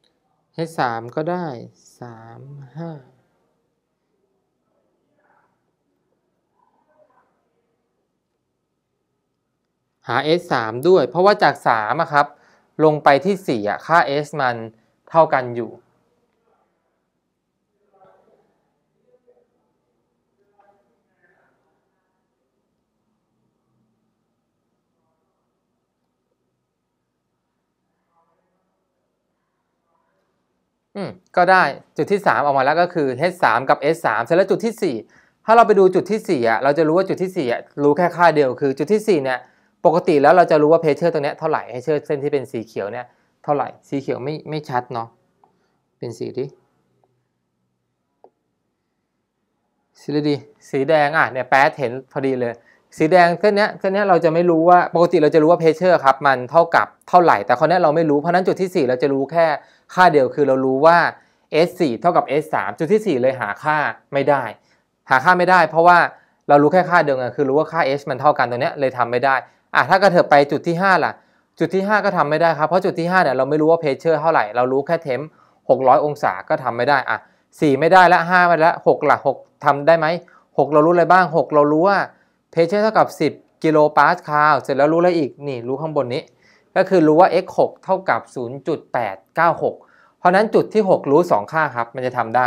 ๆ h3 ก็ได้ 3 5หา s 3ด้วย เพราะว่าจาก3อะครับ ลงไปที่4อะค่า s มันเท่ากันอยู่ อืม ก็ได้จุดที่ 3 ออกมาแล้วก็คือ h 3กับ s 3เสร็จแล้วจุดที่ถ้าเราไปดูจุดที่4อะเราจะรู้ว่าจุดที่4อะรู้แค่ค่าเดียวคือจุดที่4เนี่ย ปกติแล้วเราจะรู้ว่า pressure ตรงนี้เท่าไหร่ pressure เส้นที่เป็นสีเขียวเนี่ยเท่าไหร่ สีเขียวไม่ไม่ชัดเนาะ เป็นสีดิสีดีสีแดงอะเนี่ยแป๊ดเห็นพอดีเลย สีแดงเส้นเนี้ยเส้นเนี้ยเราจะไม่รู้ว่าปกติเราจะรู้ว่า pressure ครับมันเท่ากับเท่าไหร่ แต่คราวนี้เราไม่รู้เพราะนั้นจุดที่ 4 เราจะรู้แค่ค่าเดียวคือเรารู้ว่า S4 เท่ากับ S3 จุดที่ 4 เลยหาค่าไม่ได้ หาค่าไม่ได้ เพราะว่าเรารู้แค่ค่าเดียวกันคือรู้ว่าค่า h มันเท่ากันตรงนี้เลยทำไม่ได้ อะถ้ากระเถิบไปจุดที่ 5 ล่ะ จุดที่ 5 ก็ทำไม่ได้ครับ เพราะจุดที่5เนี่ยเราไม่รู้ว่า pressure เท่าไหร่ เรารู้แค่ temp 600 องศาก็ทำไม่ได้อะ4ไม่ได้ละ5ไม่ได้ละ6ล่ะ6ทำได้ไหม6เรารู้อะไรบ้าง 6 เรารู้ว่า pressure เท่ากับ 10 กิโลปาสคาลเสร็จแล้วรู้อะไรอีกนี่รู้ข้างบนนี้ ก็คือรู้ว่า x 6เท่ากับ 0.896 เพราะนั้นจุดที่ 6 รู้ 2 ค่าครับ มันจะทำได้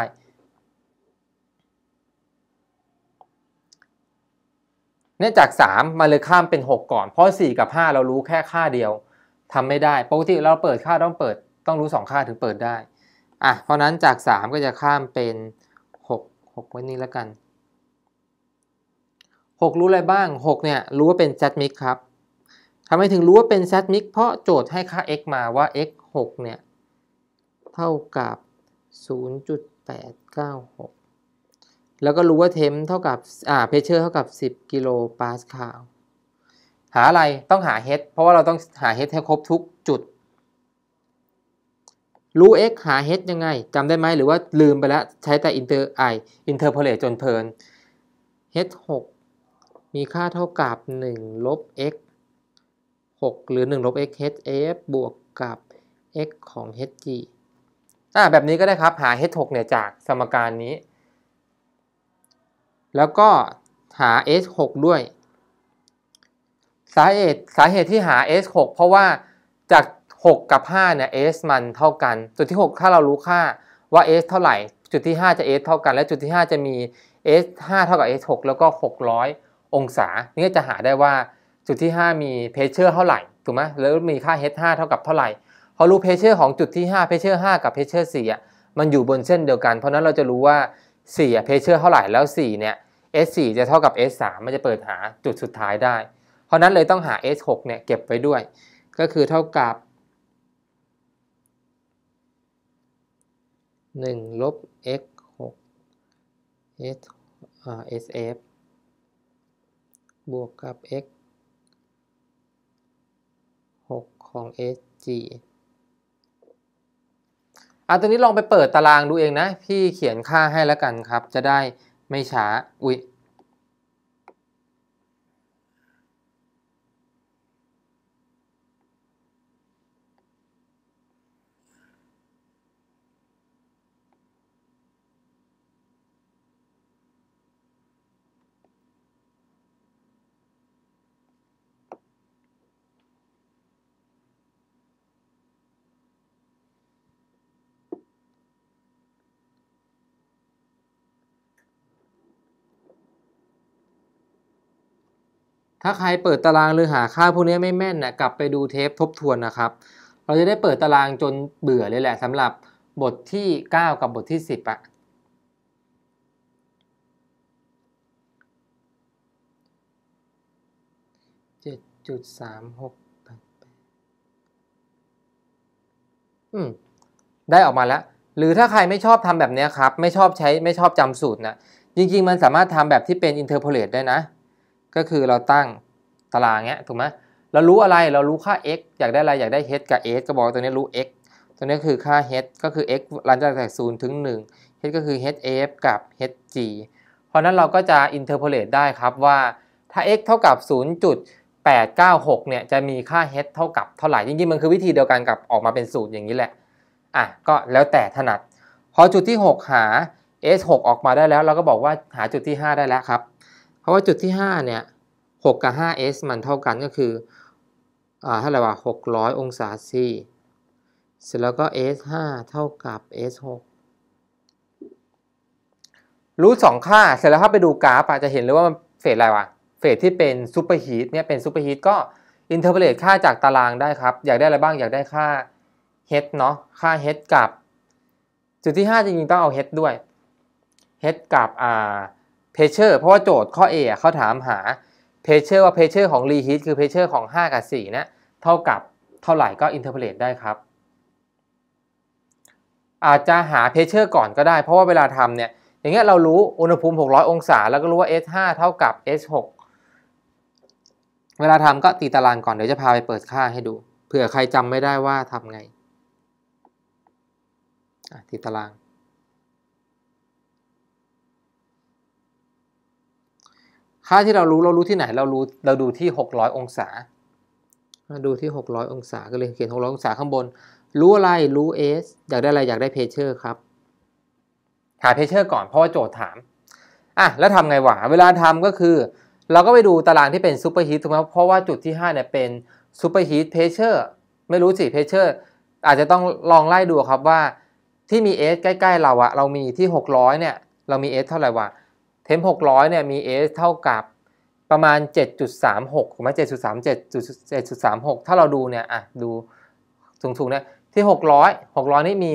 เนี่ยจาก 3 มาเลยข้ามเป็น 6 ก่อน เพราะ 4 กับ 5 เรารู้แค่ค่าเดียวทำไม่ได้ปกติเราเปิดค่าต้องเปิดต้องรู้ 2 ค่าถึงเปิดได้อะเพราะนั้นจาก 3 ก็จะข้ามเป็น 6 6 ไว้นี้แล้วกัน 6 รู้อะไรบ้าง 6 เนี่ยรู้ว่าเป็น z mix ครับทำไมถึงรู้ว่าเป็น z mix เพราะโจทย์ให้ค่า x มาว่า x 6 เนี่ย เท่ากับ 0.896 แล้วก็รู้ว่า temp เท่ากับอ่า pressure เท่ากับ 10 กิโลปาสคาลหาอะไรต้องหาเฮดเพราะว่าเราต้องหาเฮดให้ครบทุกจุด รู้ x หา h ยังไงจำได้ไหมหรือว่าลืมไปแล้ว ใช้แต่ inter i interpolate จนเพลิน h 6มีค่าเท่ากับ 1 ลบ x 6 หรือ 1 ลบ x h f บวกกับ x ของ h g อ่าแบบนี้ก็ได้ครับ หา h 6เนี่ยจากสมการนี้ แล้วก็หา S6 ด้วย สาเหตุสาเหตุที่หา S6 เพราะว่าจาก 6 กับ 5 เนี่ย S มันเท่ากัน จุดที่ 6 ถ้าเรารู้ค่าว่า S เท่าไหร่ จุดที่ 5 จะ S เท่ากัน และจุดที่ 5 จะมี S 5เท่ากับ S 6แล้วก็ 600 องศา นี่จะหาได้ว่าจุดที่ 5 มี pressure เท่าไหร่ ถูกไหมแล้วมีค่า H 5เท่ากับเท่าไหร่ พอรู้ pressure ของจุดที่5 pressure 5กับ pressure 4อะ มันอยู่บนเส้นเดียวกัน เพราะนั้นเราจะรู้ว่า4อะ pressure เท่าไหร่ แล้ว4เนี่ย S4 จะเท่ากับ S3 มันจะเปิดหาจุดสุดท้ายได้ เพราะนั้นเลยต้องหา S6 เนี่ยเก็บไว้ด้วย ก็คือเท่ากับ1ลบ x 6 s sf บวกกับ x 6 ของ sg อะตรงนี้ลองไปเปิดตารางดูเองนะ พี่เขียนค่าให้แล้วกันครับ จะได้ ไม่ช้า อุ๊ย ถ้าใครเปิดตารางหรือหาค่าพวกนี้ไม่แม่นนะกลับไปดูเทปทบทวนนะครับ เราจะได้เปิดตารางจนเบื่อเลยแหละสำหรับบทที่ 9 กับบทที่ 10อะเจ็ดจุดสามหกปดแปดอืมได้ออกมาแล้ว หรือถ้าใครไม่ชอบทำแบบนี้ครับ ไม่ชอบใช้ไม่ชอบจำสูตรนะจริง ๆ มันสามารถทำแบบที่เป็น interpolate ได้นะ ก็คือเราตั้งตารางเงี้ยถูกไหมเรารู้อะไรเรารู้ค่า x อยากได้อะไรอยากได้ h กับ s ก็บอกตัวนี้รู้ x ตัวนี้คือค่า h ก็คือ x หลังจากจาก0ถึง 1 h ก็คือ hf กับ hg เพราะนั้นเราก็จะ interpolate ได้ครับว่าถ้า x เท่ากับ 0.896 เนี่ยจะมีค่า h เท่ากับเท่าไหร่จริงๆมันคือวิธีเดียวกันกับออกมาเป็นสูตรอย่างนี้แหละอะก็แล้วแต่ถนัด พอจุดที่ 6 หา s6 ออกมาได้แล้ว เราก็บอกว่าหาจุดที่ 5 ได้แล้วครับ เพราะว่าจุดที่ 5 เนี่ย 6 กับ 5s มันเท่ากันก็คืออ่าเท่าไหร่วะ600 องศา c เสร็จแล้วก็ s5 เท่ากับ s6 รู้สองค่า เสร็จแล้วถ้าไปดูกราฟจะเห็นเลยว่ามัน phase อะไรวะ phase ที่เป็น superheat เนี่ยเป็น superheat ก็interpolate ค่าจากตารางได้ครับ อยากได้อะไรบ้างอยากได้ค่า h เนาะค่า h กับ จุดที่ 5 จริงๆต้องเอา h ด้วย h กับอ่า pressure เพราะว่าโจทย์ข้อ A เขาถามหา pressure ว่า pressure ของ reheat คือ pressure ของ 5 กับ4นะเท่ากับเท่าไหร่ก็ interpolate ได้ครับ อาจจะหา pressure ก่อนก็ได้ เพราะว่าเวลาทำเนี่ยอย่างเงี้ยเรารู้อุณหภูมิ 600 องศา แล้วก็รู้ว่า S5 เท่ากับ S6 เวลาทำก็ตีตารางก่อนเดี๋ยวจะพาไปเปิดค่าให้ดูเผื่อใครจำไม่ได้ว่าทำไงตีตาราง ค่าที่เรารู้เรารู้ที่ไหนเรารู้เราดูที่ 600 องศามาดูที่ 600 องศาก็เลยเขียน 600 องศาข้างบน รู้อะไรรู้ S อยากได้อะไรอยากได้เพเชอร์ครับหา pressure ก่อนเพราะว่าโจทย์ถามอะแล้วทำไงวะเวลาทำก็คือ เราก็ไปดูตารางที่เป็น superheat ถูกไหมเพราะว่าจุดที่ 5 เนี่ยเป็น superheat pressure ไม่รู้สิ pressure อาจจะต้องลองไล่ดูครับว่าที่มี S ใกล้ ๆ เราอะเรามีที่ 600 เนี่ย เรามี S เท่าไหร่วะ temp 600เนี่ยมี S เท่ากับประมาณ 7.36ถูกไหม7.37 7.36 ถ้าเราดูเนี่ยอะดูสูงๆเนี่ยที่ 600 600 นี่มี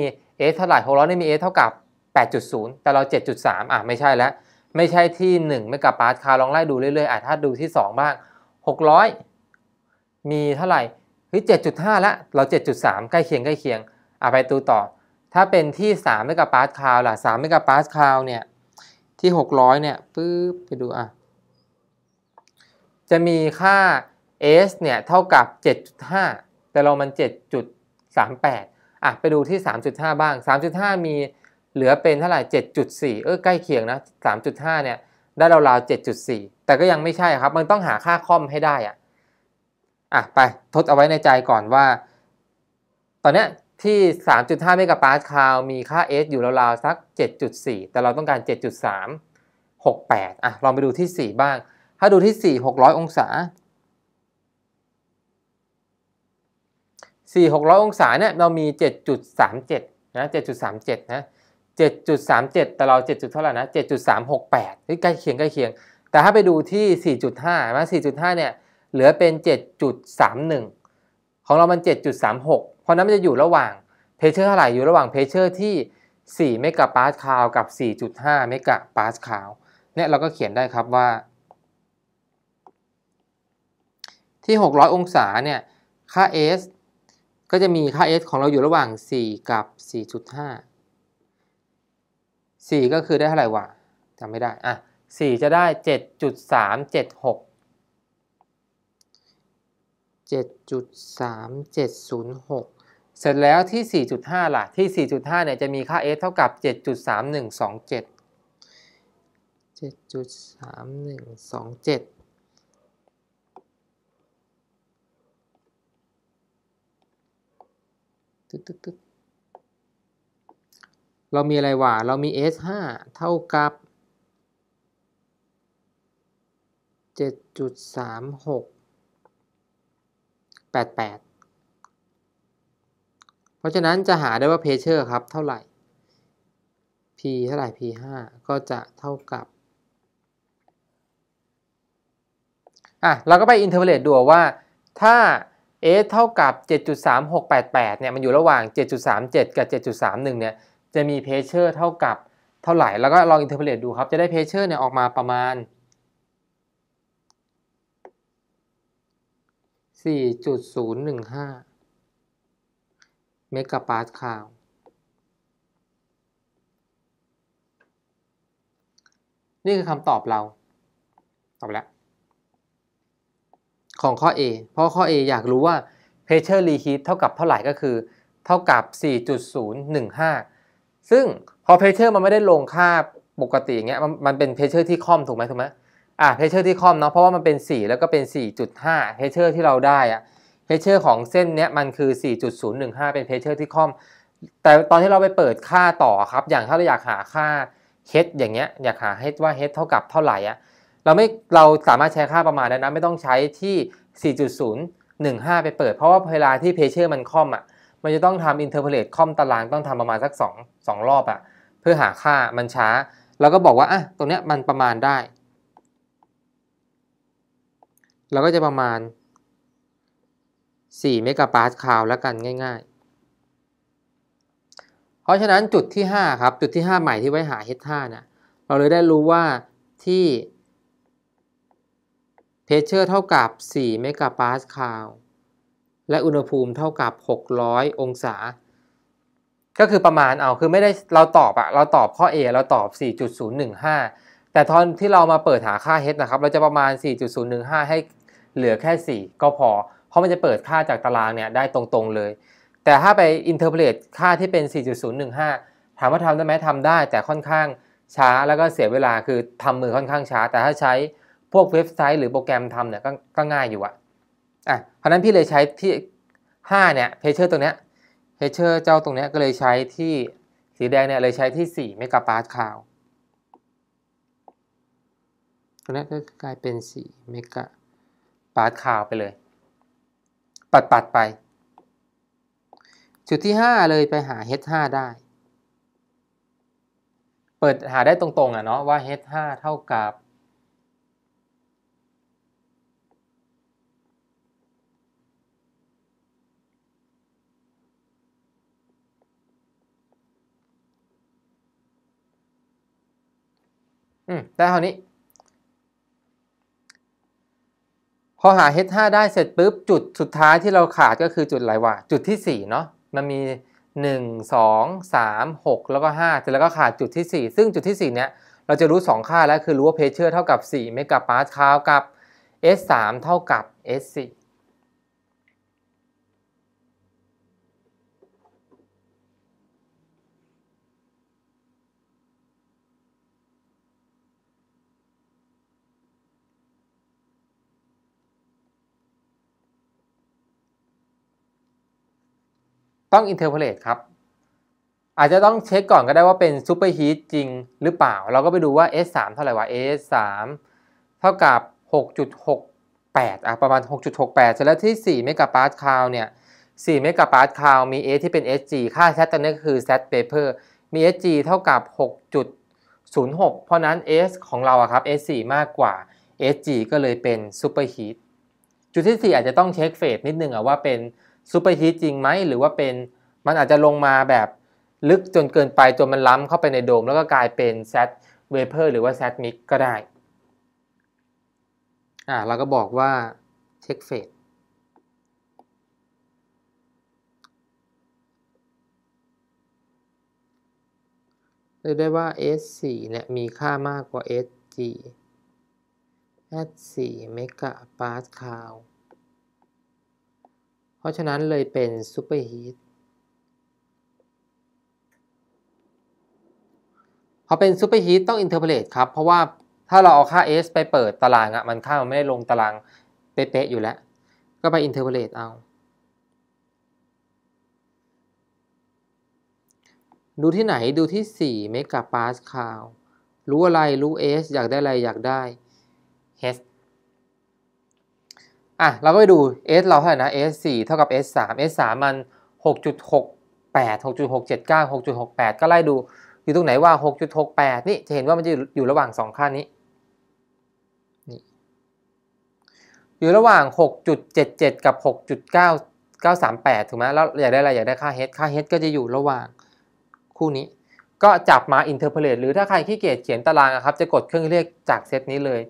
S เท่าไหร่ 600 นี่มี S เท่ากับ 8.0 แต่เรา 7.3 อะไม่ใช่แล้ว ไม่ใช่ที่ 1 ไม่กับปาร์ตคาลองไล่ดูเรื่อยๆอะถ้าดูที่ 2 บ้าง 600 มีเท่าไหร่เฮ้ย7.5แล้วเรา 7.3 ใกล้เคียงใกล้เคียงอะไปดูต่อ ถ้าเป็นที่3เมกะปาร์ตคาลล่ะ3เมกะปาร์ตคาลเนี่ย ที่ 600 เนี่ยปึ๊บไปดูอะ จะมีค่า s เนี่ยเท่ากับ 7.5 แต่เรามัน 7.38 อะ ไปดูที่ 3.5 บ้าง 3.5 มีเหลือเป็นเท่าไหร่ 7.4 เออใกล้เคียงนะ 3.5 เนี่ย ได้ราวๆ 7.4 แต่ก็ยังไม่ใช่ครับ มันต้องหาค่าคอมให้ได้อะ อะ ไปทดเอาไว้ในใจก่อนว่า ตอนเนี้ย ที่ 3.5 เมกะปาสคาลมีค่า s อยู่ราวๆสัก 7.4 แต่เราต้องการ 7.3 68 อะ ลองไปดูที่ 4 บ้าง ถ้าดูที่ 4 600 องศา 4 600 องศาเนี่ย เรามี 7.37 นะ 7.37 นะ 7.37 แต่เรา 7. เท่าไหร่นะ 7.368ที่ใกล้เคียงใกล้เคียง แต่ถ้าไปดูที่ 4.5มา4.5 เนี่ย เหลือเป็น 7.31 ของเรามัน 7.36 เพราะนั้นมันจะอยู่ระหว่าง pressure เท่าไหร่อยู่ระหว่าง pressure ที่ 4 เมกะปาสคาลกับ 4.5 เมกะปาสคาลเนี่ยเราก็เขียนได้ครับว่า ที่ 600 องศาเนี่ยค่า s ก็จะมีค่า s ของเราอยู่ระหว่าง 4 กับ 4.5 4 ก็คือได้เท่าไหร่วะจำไม่ได้ อะ 4 จะได้ 7.376 7.3706 เสร็จแล้วที่ 4.5 ล่ะ ที่ 4.5 เนี่ยจะมีค่า s เท่ากับ 7.3127 7.3127เรามีอะไรวะเรามี S5 เท่ากับ 7.36 88 เพราะฉะนั้นจะหาได้ว่า pressure ครับเท่าไหร่ P เท่าไหร่ P5 ก็จะเท่ากับอะเราก็ไป interpolate ดูว่าถ้า s เท่ากับ 7.3688 เนี่ยมันอยู่ระหว่าง 7.37 กับ 7.31 เนี่ยจะมี pressure เท่ากับเท่าไหร่ แล้วก็ลอง interpolate ดูครับ จะได้ pressure เนี่ยออกมาประมาณ 4.015 เมกะปาสคาล นี่คือคำตอบเรา ตอบแล้ว ของข้อ A เพราะข้อ A อยากรู้ว่า pressure reheat เท่ากับเท่าไหร่ก็คือ เท่ากับ 4.015 ซึ่งพอ pressure มันไม่ได้ลงค่าปกติอย่างเงี้ย มันเป็น pressure ที่ค่อมถูกไหมถูกไหม อะ pressure ที่คอมเนาะเพราะว่ามันเป็น 4 แล้วก็เป็น 4.5 pressure ที่เราได้อะ pressure ของเส้นเนี้ยมันคือ 4.015 เป็น pressure ที่คอมแต่ตอนที่เราไปเปิดค่าต่อครับ อย่างถ้าเราอยากหาค่า h อย่างเงี้ยอยากหา h ว่า h เท่ากับเท่าไหร่อะเราไม่เราสามารถใช้ค่าประมาณได้นะไม่ต้องใช้ที่ 4.015 ไปเปิด เพราะว่าเวลาที่ pressure มันคร่อมอะมันจะต้องทำ interpolate คร่อมตารางต้องทำประมาณสัก 2 2 รอบอะเพื่อหาค่ามันช้าเราก็บอกว่าอะตรงเนี้ยมันประมาณได้ เราก็จะประมาณ 4 เมกะปาสคาลแล้วกันง่าย ๆ เพราะฉะนั้นจุดที่ 5 ครับ จุดที่ 5 ใหม่ที่ไว้หา H5 เนี่ยเราเลยได้รู้ว่าที่ pressure เท่ากับ 4 เมกะปาสคาลและอุณหภูมิเท่ากับ 600 องศา ก็คือประมาณเอาคือไม่ได้เราตอบอะเราตอบข้อ A เราตอบ 4.015 แต่ตอนที่เรามาเปิดหาค่า h นะครับ เราจะประมาณ 4.015 ให้ เหลือแค่ 4 ก็พอ เพราะมันจะเปิดค่าจากตารางเนี่ยได้ตรงๆเลย แต่ถ้าไป interpolate ค่าที่เป็น 4.015 ถามว่าทำได้ไหมทำได้ แต่ค่อนข้างช้าแล้วก็เสียเวลาคือทำมือค่อนข้างช้า แต่ถ้าใช้พวกเว็บไซต์หรือโปรแกรมทำเนี่ยกก็ง่ายอยู่อะอะเพราะนั้นพี่เลยใช้ที่ 5 เนี่ย pressure ตรงเนี้ย pressure เจ้าตรงเนี้ยก็เลยใช้ที่สีแดงเนี่ยเลยใช้ที่ 4 megapascal ตรงนี้ก็กลายเป็น 4 megapascal ไปเลย ปัดปัดไป จุดที่ 5 เลยไปหา H5 ได้ เปิดหาได้ตรงๆอะเนาะว่า H5 เท่ากับอืมได้เท่านี้ พอหา H5 ได้เสร็จปุ๊บจุดสุดท้ายที่เราขาดก็คือจุดอะไรวะจุดที่ 4 เนาะมันมี 1 2 3 6 แล้วก็5เสร็จแล้วก็ขาดจุดที่ 4 ซึ่งจุดที่ 4 เนี้ยเราจะรู้ 2 ค่าแล้วคือรู้ว่าเพชเชอร์เท่ากับ4เมกะปาสคาลกับ S3 เท่ากับ S4 ต้อง interpolate ครับ อาจจะต้องเช็คก่อนก็ได้ว่าเป็น superheat จริงหรือเปล่า เราก็ไปดูว่า S3 เท่าไหร่วะ S3 เท่ากับ 6.68 อะประมาณ 6.68 เสร็จแล้วที่ 4 megapascal เนี่ย 4 megapascal มี S ที่เป็น SG ค่า sat ตัวนี้ก็คือ sat vapor มี SG เท่ากับ 6.06 เพราะนั้น S ของเราอะครับ S4 มากกว่า SG ก็เลยเป็น superheat จุดที่ 4 อาจจะต้องเช็ค phase นิดนึงอะว่าเป็น superheat จริงไหมหรือว่าเป็นมันอาจจะลงมาแบบลึกจนเกินไปจนมันล้ำเข้าไปในโดม แล้วก็กลายเป็น sat vapor หรือว่า sat mix ก็ได้อ่าเราก็บอกว่าเช็ค phase เรียกได้ว่า S4 เนี่ยมีค่ามากกว่า SG at 4 megapascal เพราะฉะนั้นเลยเป็น superheat พอเป็น superheat ต้อง interpolate ครับ เพราะว่าถ้าเราเอาค่า S ไปเปิดตารางอะมันค่ามันไม่ได้ลงตารางเป๊ะๆอยู่แล้ว ก็ไป interpolate เอา ดูที่ไหนดูที่ 4 megapascalรู้อะไรรู้ S อยากได้อะไรอยากได้ H อะเราก็ไปดู S เราเท่าไหร่นะ S 4เท่ากับ S 3 S 3มัน 6.68 6.679 6.68 ก็ไล่ดูอยู่ตรงไหนว่า 6.68 นี่จะเห็นว่ามันจะอยู่ระหว่าง 2 ค่านี้นี่อยู่ระหว่าง 6.77 กับ 6.9938 ถูกไหมแล้วอยากได้อะไรอยากได้ค่า h ค่า h ก็จะอยู่ระหว่างคู่นี้ ก็จับมา interpolate หรือถ้าใครขี้เกียจเขียนตารางครับ จะกดเครื่องเลขจากเซตนี้เลย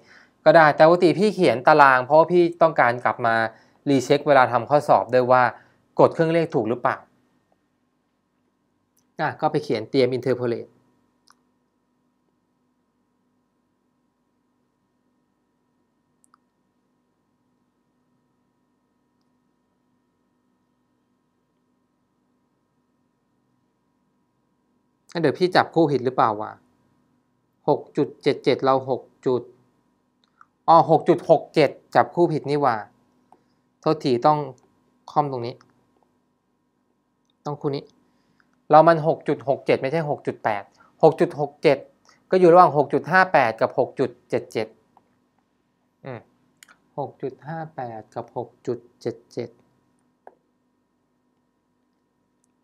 ก็ได้แต่ปกติพี่เขียนตาราง เพราะว่าพี่ต้องการกลับมารีเช็คเวลาทำข้อสอบด้วยว่ากดเครื่องเลขถูกหรือเปล่าอะก็ไปเขียนเตรียม interpolate เดี๋ยวพี่จับคู่ผิดหรือเปล่าวะหกจุดเจ็ดเจ็ดเราหกจุด อ๋อหกจุดหกเจ็ดจับคู่ผิดนี่ว่า โทษทีต้องคอมตรงนี้ ต้องคู่นี้ เรามันหกจุดหกเจ็ดไม่ใช่หกจุดแปดหกจุดหกเจ็ดก็อยู่ระหว่างหกจุดห้าแปดกับหกจุดเจ็ดเจ็ดอืมหกจุดห้าแปดกับหกจุดเจ็ดเจ็ด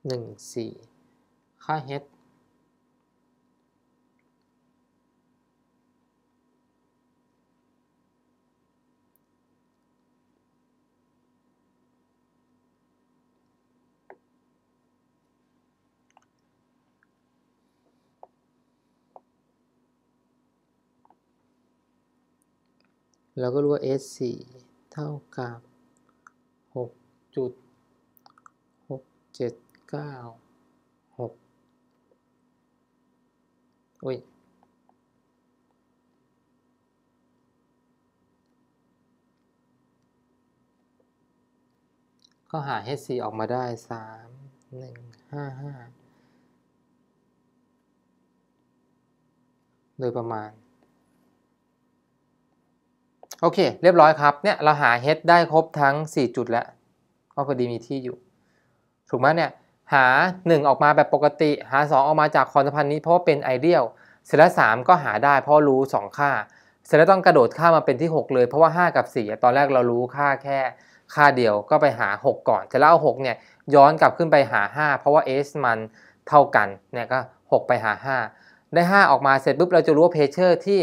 หนึ่งสี่ค่า h เราก็รู้ว่า S 4 เท่ากับ6จุด6 7 9 6อุ้ยก็หา H4 ออกมาได้ 3 1 5 5 โดยประมาณ โอเค เรียบร้อยครับ เนี่ยเราหา H ได้ครบทั้ง 4 จุดแล้วก็พอดีมีที่อยู่ ถูกไหมเนี่ย หา 1 ออกมาแบบปกติ หา 2 ออกมาจากความสัมพันธ์นี้เพราะว่าเป็นไอเดียลเสร็จแล้ว3ก็หาได้เพราะรู้ 2 ค่า เสร็จแล้วต้องกระโดดค่ามาเป็นที่ 6 เลยเพราะว่า 5 กับ 4 ตอนแรกเรารู้ค่าแค่ค่าเดียวก็ไปหา 6 ก่อนเสร็จแล้วเอา6เนี่ยย้อนกลับขึ้นไปหา 5 เพราะว่า s มันเท่ากันเนี่ยก็ 6 ไปหา 5 ได้ 5 ออกมาเสร็จปุ๊บเราจะรู้ว่าเพเชอร์ที่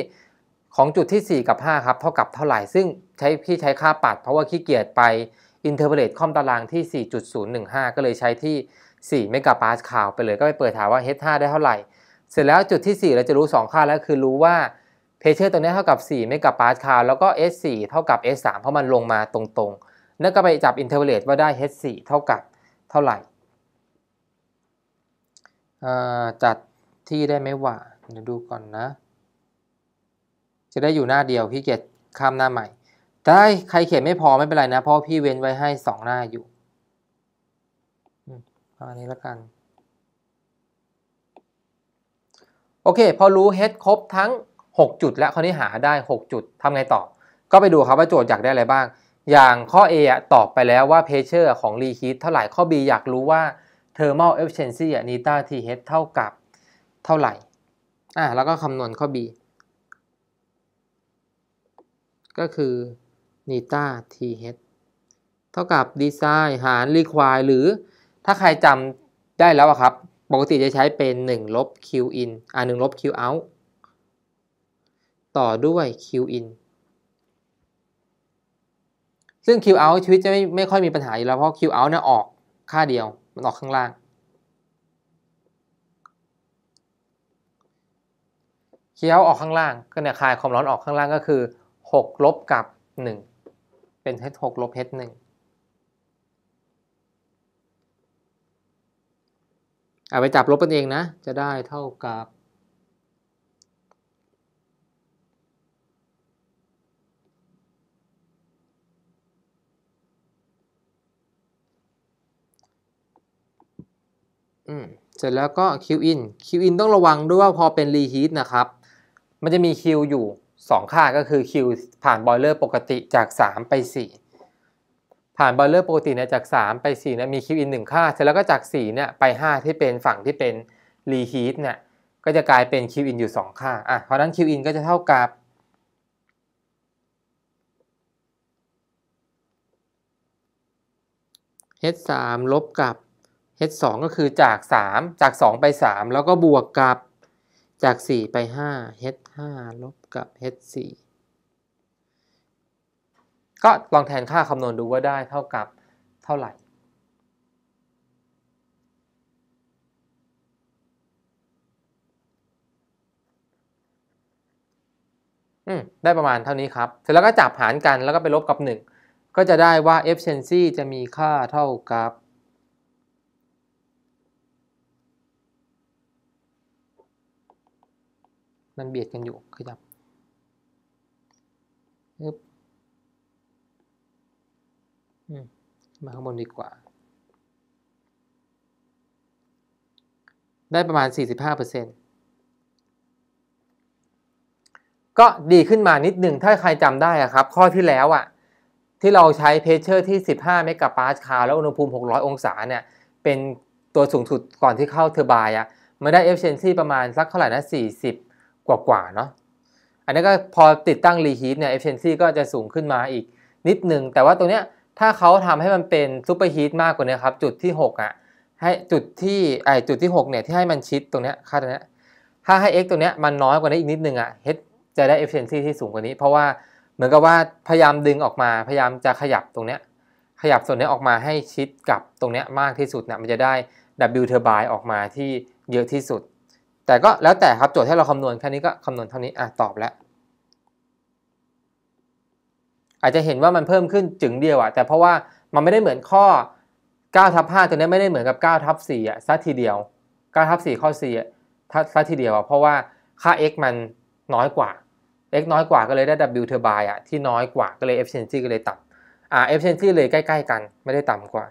ของจุดที่ 4 กับ 5 ครับ เท่ากับเท่าไหร่ ซึ่งใช้พี่ใช้ค่าปัด เพราะว่าขี้เกียจไปอินเทอร์เ l ลตคอมตารางที่ 4.015 ก็เลยใช้ที่ 4 megapascal ไปเลยก็ไปเปิดถามว่า H5 ได้เท่าไหร่ เสร็จแล้วจุดที่ 4 เราจะรู้ 2 ค่าแล้วคือรู้ว่า pressure ตัวนี้เท่ากับ 4 megapascal แล้วก็ S4 เท่ากับ S3 เพราะมันลงมาตรงๆนั่นก็ไปจับอินเทอร์เ l ลตว่าได้ H4 เท่ากับเท่าไหร่จัดที่ได้ไหมวะเดี๋ยวดูก่อนนะ จะได้อยู่หน้าเดียวพี่เกียรข้ามหน้าใหม่ได้ใครเขียนไม่พอไม่เป็นไรนะ เพราะพี่เว้นไว้ให้สองหน้าอยู่อันนี้แล้วกัน โอเค พอรู้ h ครบทั้ง 6 จุด แล้วคราวนี้หาได้ 6 จุดทำไงต่อ ก็ไปดูครับว่าโจทย์อยากได้อะไรบ้าง อย่างข้อ A อะตอบไปแล้วว่า pressure ของ reheat เท่าไหร่ข้อ B อยากรู้ว่า thermal efficiency อะ nita th เท่ากับเท่าไหร่อะแล้วก็คำนวณข้อ B ก็คือ nita th เท่ากับ design หาร require หรือถ้าใครจำได้แล้วครับ ปกติจะใช้เป็น1ลบ q in อ่า1ลบ q out ต่อด้วย q in ซึ่ง q out ชีวิตจะไม่ไม่ค่อยมีปัญหาอยู่แล้ว เพราะ q out เนี่ยออกค่าเดียว มันออกข้างล่าง q out ออกข้างล่าง ก็เนี่ยคลายความร้อนออกข้างล่างก็คือ 6 ลบกับ 1 เป็น h 6ลบ h 1เอาไปจับลบกันเองนะ จะได้เท่ากับ เสร็จแล้วก็ Q in Q in ต้องระวังด้วยว่าพอเป็น reheat นะครับ มันจะมี Q อยู่ 2 ค่าก็คือ Q ผ่านบอยเลอร์ปกติจาก 3 ไป 4 ผ่านบอยเลอร์ปกติเนี่ยจาก 3 ไป4เนี่ยมี Q in 1 ค่า เสร็จแล้วก็จาก4เนี่ยไป 5 ที่เป็นฝั่งที่เป็น reheat เนี่ยก็จะกลายเป็น Q in อยู่ 2 ค่าอะเพราะนั้น Q in ก็จะเท่ากับ H3 ลบกับ H2 ก็คือจาก 3 จาก 2 ไป 3 แล้วก็บวกกับจาก 4 ไป 5 5 ลบกับ H4 ก็ลองแทนค่าคำนวณดูว่าได้เท่ากับเท่าไหร่ อืม ได้ประมาณเท่านี้ครับ เสร็จแล้วก็จับหารกันแล้วก็ไปลบกับ 1 ก็จะได้ว่า efficiency จะมีค่าเท่ากับ มันเบียดกันอยู่ขยับปึ๊บมาข้างบนดีกว่า ได้ประมาณ 45%ก็ดีขึ้นมานิดหนึ่งถ้าใครจำได้อะครับ ข้อที่แล้วอะที่เราใช้ pressure ที่ 15 megapascal แล้วอุณหภูมิ 600 องศาเนี่ย เป็นตัวสูงสุดก่อนที่เข้า turbine อะมาได้ efficiency ประมาณสักเท่าไหร่นะ 40 กว่ากว่าเนาะอันนี้ก็พอติดตั้ง reheat เนี่ย efficiency ก็จะสูงขึ้นมาอีกนิดหนึ่งแต่ว่าตัวเนี้ยถ้าเขาทำให้มันเป็น superheat มากกว่านี้ครับ จุดที่ 6 อะ ให้จุดที่ไอจุดที่ 6 เนี่ย ที่ให้มันชิดตรงเนี้ยค่าตรงเนี้ยถ้าให้ x ตัวเนี้ยมันน้อยกว่านี้อีกนิดนึงอะ h จะได้ efficiency ที่สูงกว่านี้ เพราะว่าเหมือนกับว่าพยายามดึงออกมาพยายามจะขยับตรงเนี้ยขยับส่วนนี้ออกมาให้ชิดกับตรงเนี้ยมากที่สุดเนี่ยมันจะได้ W turbine ออกมาที่เยอะที่สุด แต่ก็แล้วแต่ครับโจทย์ให้เราคำนวณแค่นี้ก็คำนวณเท่านี้อะตอบแล้ว อาจจะเห็นว่ามันเพิ่มขึ้นจึงเดียวอะแต่เพราะว่ามันไม่ได้เหมือนข้อ9ทับ5ตัวนี้ไม่ได้เหมือนกับ9ทับ4อะซะทีเดียว9ทับ4ข้อ4อะซะทีเดียวอะเพราะว่าค่า x มันน้อยกว่า x น้อยกว่าก็เลยได้ w turbine อะที่น้อยกว่าก็เลย efficiency ก็เลยต่ำอ่า efficiency เลยใกล้ ๆ กันไม่ได้ต่ำกว่า